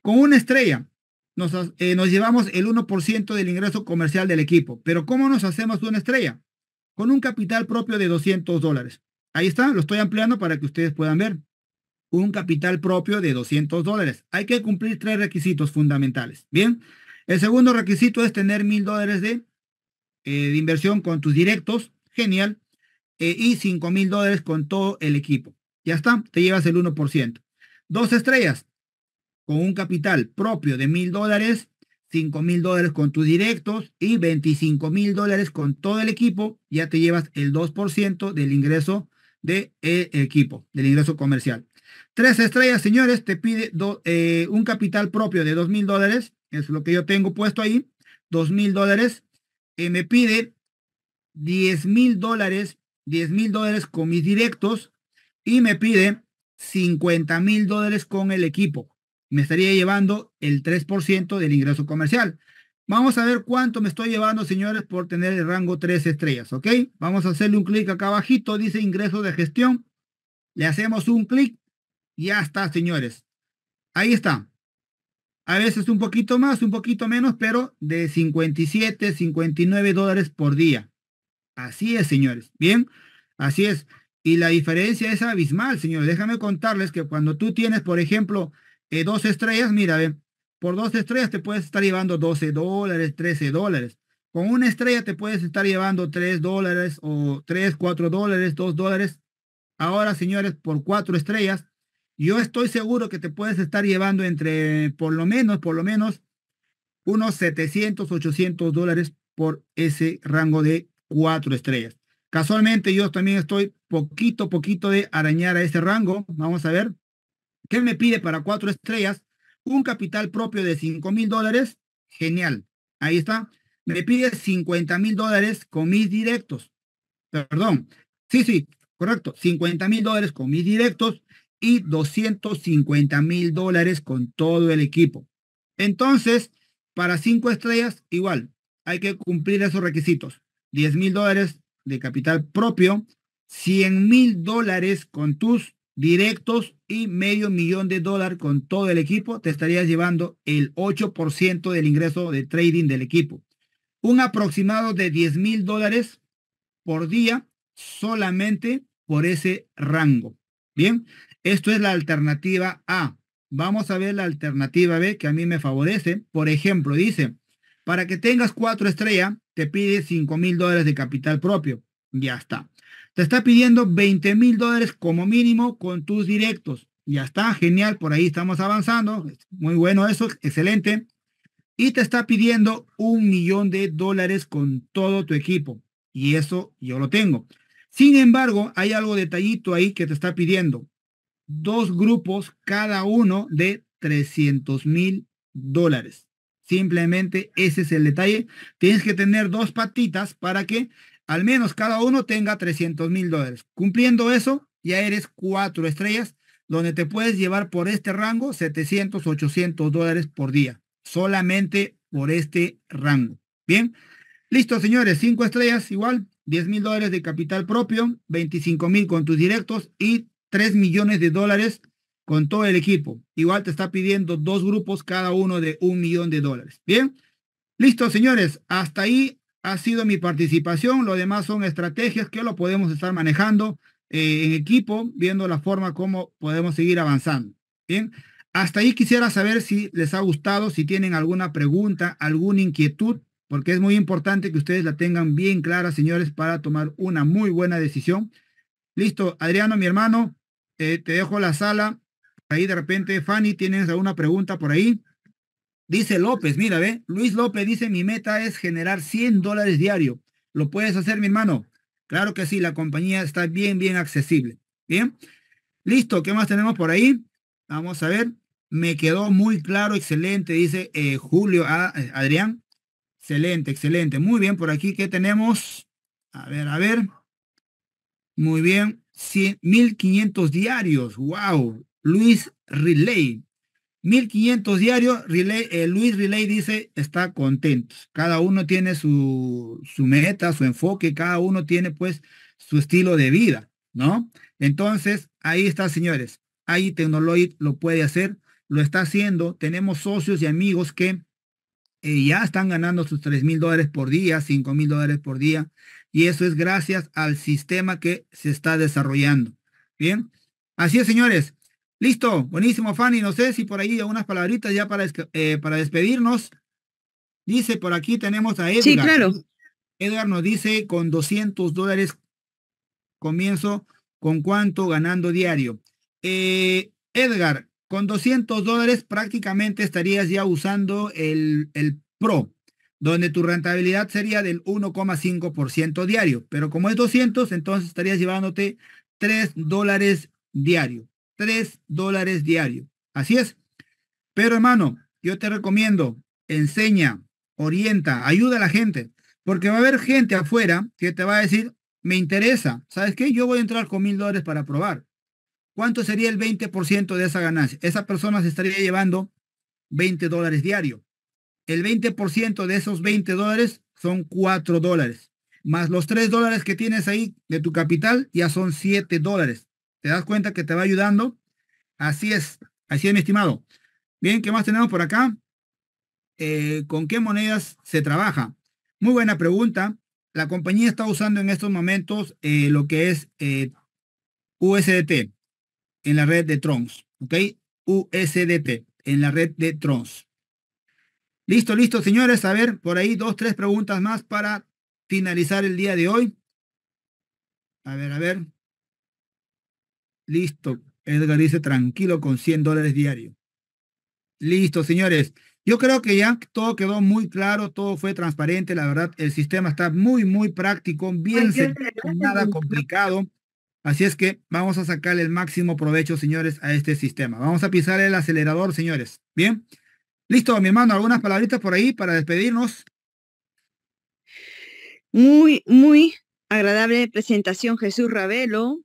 Con una estrella nos, eh, nos llevamos el 1% del ingreso comercial del equipo. Pero ¿cómo nos hacemos una estrella? Con un capital propio de 200 dólares. Ahí está, lo estoy ampliando para que ustedes puedan ver. Un capital propio de 200 dólares. Hay que cumplir tres requisitos fundamentales. Bien, el segundo requisito es tener mil dólares de, eh, inversión con tus directos. Genial. Eh, y cinco mil dólares con todo el equipo. Ya está, te llevas el 1%. Dos estrellas con un capital propio de mil dólares, cinco mil dólares con tus directos y 25 mil dólares con todo el equipo, ya te llevas el 2% del ingreso de eh, equipo, del ingreso comercial. Tres estrellas, señores, te pide un capital propio de dos mil dólares, es lo que yo tengo puesto ahí, dos mil dólares. Eh, me pide diez mil dólares, diez mil dólares con mis directos y me pide 50 mil dólares con el equipo. Me estaría llevando el 3% del ingreso comercial. Vamos a ver cuánto me estoy llevando, señores, por tener el rango 3 estrellas, ¿ok? Vamos a hacerle un clic acá abajito, dice ingreso de gestión. Le hacemos un clic. Ya está, señores. Ahí está. A veces un poquito más, un poquito menos, pero de 57, 59 dólares por día. Así es, señores. Bien, así es. Y la diferencia es abismal, señores. Déjame contarles que cuando tú tienes, por ejemplo, eh, dos estrellas, mira, ve, por dos estrellas te puedes estar llevando 12 dólares, 13 dólares. Con una estrella te puedes estar llevando 3 dólares o 3, 4 dólares, 2 dólares. Ahora, señores, por cuatro estrellas, yo estoy seguro que te puedes estar llevando entre, por lo menos, por lo menos, unos 700, 800 dólares por ese rango de cuatro estrellas. Casualmente yo también estoy poquito, poquito de arañar a ese rango. Vamos a ver. ¿Qué me pide para cuatro estrellas? un capital propio de 5 mil dólares, genial. Ahí está. Me pide 50 mil dólares con mis directos. Perdón. Sí, sí, correcto. 50 mil dólares con mis directos y 250 mil dólares con todo el equipo. Entonces, para cinco estrellas, igual, hay que cumplir esos requisitos. 10 mil dólares de capital propio, 100 mil dólares con tus directos y medio millón de dólares con todo el equipo, te estarías llevando el 8% del ingreso de trading del equipo. Un aproximado de 10 mil dólares por día solamente por ese rango. Bien, esto es la alternativa A. Vamos a ver la alternativa B que a mí me favorece. Por ejemplo, dice, para que tengas cuatro estrellas, te pide 5 mil dólares de capital propio. Ya está. te está pidiendo 20 mil dólares como mínimo con tus directos. Ya está, genial, por ahí estamos avanzando. Muy bueno eso, excelente. Y te está pidiendo un millón de dólares con todo tu equipo. Y eso yo lo tengo. Sin embargo, hay algo detallito ahí que te está pidiendo. Dos grupos, cada uno de 300 mil dólares. Simplemente ese es el detalle. Tienes que tener dos patitas para que al menos cada uno tenga 300 mil dólares. Cumpliendo eso, ya eres cuatro estrellas, donde te puedes llevar por este rango 700, 800 dólares por día. Solamente por este rango. Bien. Listo, señores. Cinco estrellas igual. 10 mil dólares de capital propio, 25 mil con tus directos y 3 millones de dólares con todo el equipo. Igual te está pidiendo dos grupos, cada uno de un millón de dólares. Bien, listo, señores. Hasta ahí ha sido mi participación. Lo demás son estrategias que lo podemos estar manejando eh, en equipo, viendo la forma como podemos seguir avanzando. Bien, hasta ahí quisiera saber si les ha gustado, si tienen alguna pregunta, alguna inquietud, porque es muy importante que ustedes la tengan bien clara, señores, para tomar una muy buena decisión. Listo, Adriano, mi hermano, eh, te dejo la sala ahí de repente, Fanny, ¿tienes alguna pregunta por ahí? Dice López, mira, ve, Luis López dice, mi meta es generar 100 dólares diario. ¿Lo puedes hacer, mi hermano? Claro que sí, la compañía está bien, bien accesible. Bien. Listo, ¿qué más tenemos por ahí? Vamos a ver. Me quedó muy claro, excelente, dice eh, Julio ah, eh, Adrián. Excelente, excelente. Muy bien, por aquí, ¿qué tenemos? A ver, a ver. Muy bien. 1500 diarios. Wow. Luis Riley. 1500 diarios, Riley, eh, Luis Riley dice, está contento. Cada uno tiene su, su meta, su enfoque, cada uno tiene pues su estilo de vida, ¿no? Entonces, ahí está, señores. Ahí Tecnoloid lo puede hacer, lo está haciendo. Tenemos socios y amigos que eh, ya están ganando sus 3 mil dólares por día, 5 mil dólares por día. Y eso es gracias al sistema que se está desarrollando. Bien. Así es, señores. Listo, buenísimo, Fanny. No sé si por ahí algunas palabritas ya para, eh, para despedirnos. Dice, por aquí tenemos a Edgar. Sí, claro. Edgar nos dice, con 200 dólares comienzo, ¿con cuánto ganando diario? Eh, Edgar, con 200 dólares prácticamente estarías ya usando el, el Pro, donde tu rentabilidad sería del 1,5% diario. Pero como es 200, entonces estarías llevándote 3 dólares diario. 3 dólares diario. Así es. Pero hermano, yo te recomiendo, enseña, orienta, ayuda a la gente, porque va a haber gente afuera que te va a decir, me interesa, ¿sabes qué? Yo voy a entrar con mil dólares para probar. ¿Cuánto sería el 20% de esa ganancia? Esa persona se estaría llevando 20 dólares diario. El 20% de esos 20 dólares son 4 dólares. Más los 3 dólares que tienes ahí de tu capital, ya son 7 dólares. ¿Te das cuenta que te va ayudando? Así es, así es, mi estimado. Bien, ¿qué más tenemos por acá? Eh, ¿Con qué monedas se trabaja? Muy buena pregunta. La compañía está usando en estos momentos eh, lo que es eh, USDT en la red de Trons, ¿ok? USDT en la red de Trons. Listo, listo, señores. A ver, por ahí dos, tres preguntas más para finalizar el día de hoy. A ver, a ver. Listo. Edgar dice tranquilo con 100 dólares diarios. Listo, señores. Yo creo que ya todo quedó muy claro, todo fue transparente, la verdad, el sistema está muy, muy práctico, bien nada complicado. Así es que vamos a sacarle el máximo provecho, señores, a este sistema. Vamos a pisar el acelerador, señores. Bien. Listo, mi hermano, algunas palabritas por ahí para despedirnos. Muy, muy agradable presentación, Jesús Ravelo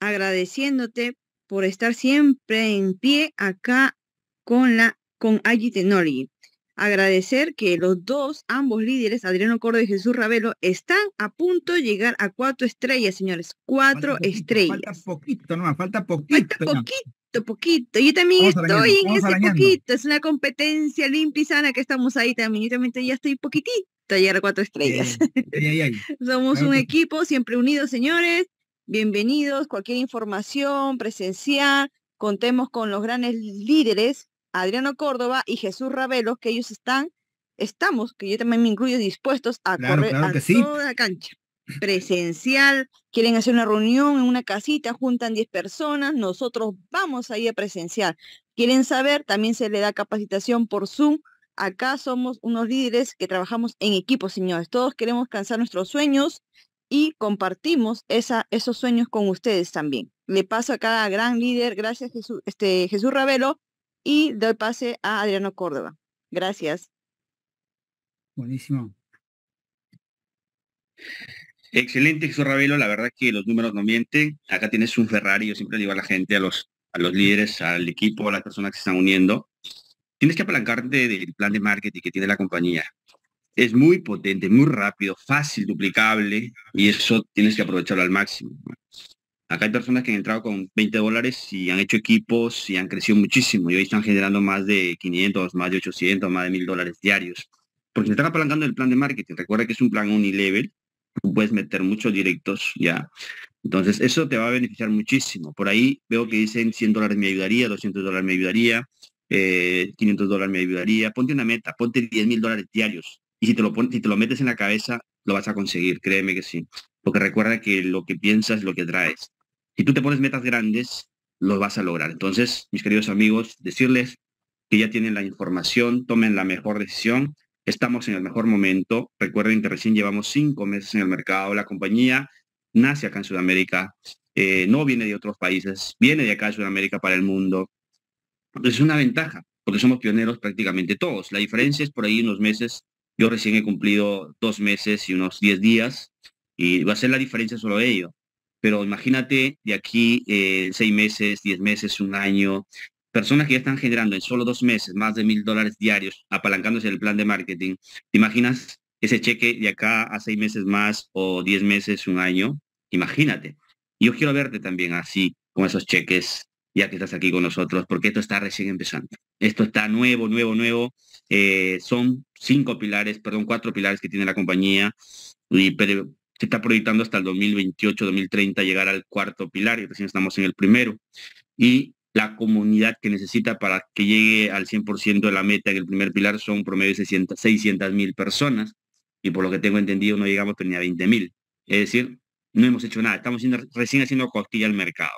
agradeciéndote por estar siempre en pie acá con la con Agi Technology. Agradecer que los dos, ambos líderes, Adriano Cordo y Jesús Ravelo, están a punto de llegar a cuatro estrellas, señores. Cuatro estrellas. Falta poquito nomás, falta poquito. Falta poquito, poquito. Yo también estoy en ese poquito. Es una competencia limpia y sana que estamos ahí también. Yo también ya estoy poquitito a llegar a cuatro estrellas. (laughs) Somos un equipo siempre unidos, señores. Bienvenidos, cualquier información presencial, contemos con los grandes líderes, Adriano Córdoba y Jesús Ravelo, que ellos están, estamos, que yo también me incluyo, dispuestos a correr a toda la cancha. Presencial, quieren hacer una reunión en una casita, juntan 10 personas, nosotros vamos ahí a presencial. Quieren saber, también se le da capacitación por Zoom. Acá somos unos líderes que trabajamos en equipo, señores. Todos queremos alcanzar nuestros sueños y compartimos esa, esos sueños con ustedes también. Le paso a cada gran líder, gracias Jesús, este, Jesús Ravelo, y doy pase a Adriano Córdoba. Gracias. Buenísimo. Excelente, Jesús Ravelo. La verdad que los números no mienten. Acá tienes un Ferrari. Yo siempre digo a la gente, a los, a los líderes, al equipo, a las personas que se están uniendo. Tienes que apalancarte del plan de marketing que tiene la compañía. Es muy potente, muy rápido, fácil, duplicable y eso tienes que aprovecharlo al máximo. Acá hay personas que han entrado con 20 dólares y han hecho equipos y han crecido muchísimo y hoy están generando más de 500, más de 800, más de 1000 dólares diarios. Porque se están apalancando el plan de marketing. Recuerda que es un plan unilevel. Puedes meter muchos directos ya. Entonces, eso te va a beneficiar muchísimo. Por ahí veo que dicen 100 dólares me ayudaría, 200 dólares me ayudaría, 500 eh, dólares me ayudaría. Ponte una meta, ponte 10 mil dólares diarios. Y si te, lo si te lo metes en la cabeza, lo vas a conseguir, créeme que sí. Porque recuerda que lo que piensas es lo que traes. Si tú te pones metas grandes, lo vas a lograr. Entonces, mis queridos amigos, decirles que ya tienen la información, tomen la mejor decisión. Estamos en el mejor momento. Recuerden que recién llevamos cinco meses en el mercado. La compañía nace acá en Sudamérica, eh, no viene de otros países, viene de acá de Sudamérica para el mundo. Es una ventaja, porque somos pioneros prácticamente todos. La diferencia es por ahí unos meses. Yo recién he cumplido dos meses y unos diez días y va a ser la diferencia solo ello pero imagínate de aquí eh, seis meses, diez meses, un año, personas que ya están generando en solo dos meses más de mil dólares diarios, apalancándose el plan de marketing. ¿Te imaginas ese cheque de acá a seis meses más o diez meses, un año? Imagínate. Yo quiero verte también así, con esos cheques, ya que estás aquí con nosotros, porque esto está recién empezando. Esto está nuevo, nuevo, nuevo. Eh, son cinco pilares, perdón, cuatro pilares que tiene la compañía. Y, pero se está proyectando hasta el 2028, 2030 llegar al cuarto pilar y recién estamos en el primero. Y la comunidad que necesita para que llegue al 100% de la meta en el primer pilar son promedio de 600 mil personas y por lo que tengo entendido no llegamos ni a 20 mil. Es decir, no hemos hecho nada, estamos recién haciendo costilla al mercado.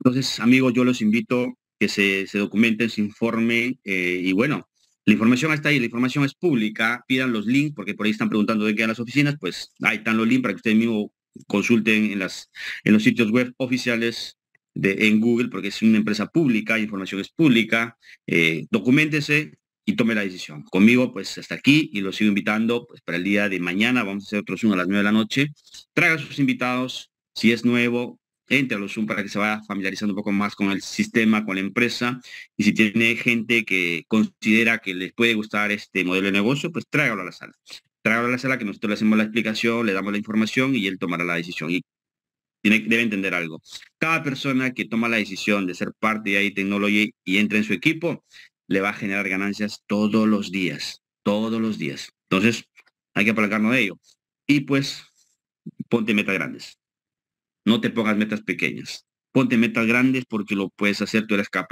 Entonces, amigos, yo los invito que se, se documenten, se informe eh, y bueno, la información está ahí, la información es pública, pidan los links, porque por ahí están preguntando de qué las oficinas, pues ahí están los links para que ustedes mismos consulten en, las, en los sitios web oficiales en Google, porque es una empresa pública, información es pública, eh, documentese y tome la decisión. Conmigo, pues hasta aquí y los sigo invitando pues, para el día de mañana, vamos a hacer otro Zoom a las 9 de la noche. Traiga a sus invitados, si es nuevo, entre a los Zoom para que se vaya familiarizando un poco más con el sistema, con la empresa. Y si tiene gente que considera que les puede gustar este modelo de negocio, pues tráigalo a la sala. Tráigalo a la sala que nosotros le hacemos la explicación, le damos la información y él tomará la decisión. Y tiene, debe entender algo. Cada persona que toma la decisión de ser parte de AI Technology y entra en su equipo, le va a generar ganancias todos los días, todos los días. Entonces, hay que apalancarnos de ello. Y pues, ponte metas grandes. No te pongas metas pequeñas. Ponte metas grandes porque lo puedes hacer, tú eres capaz.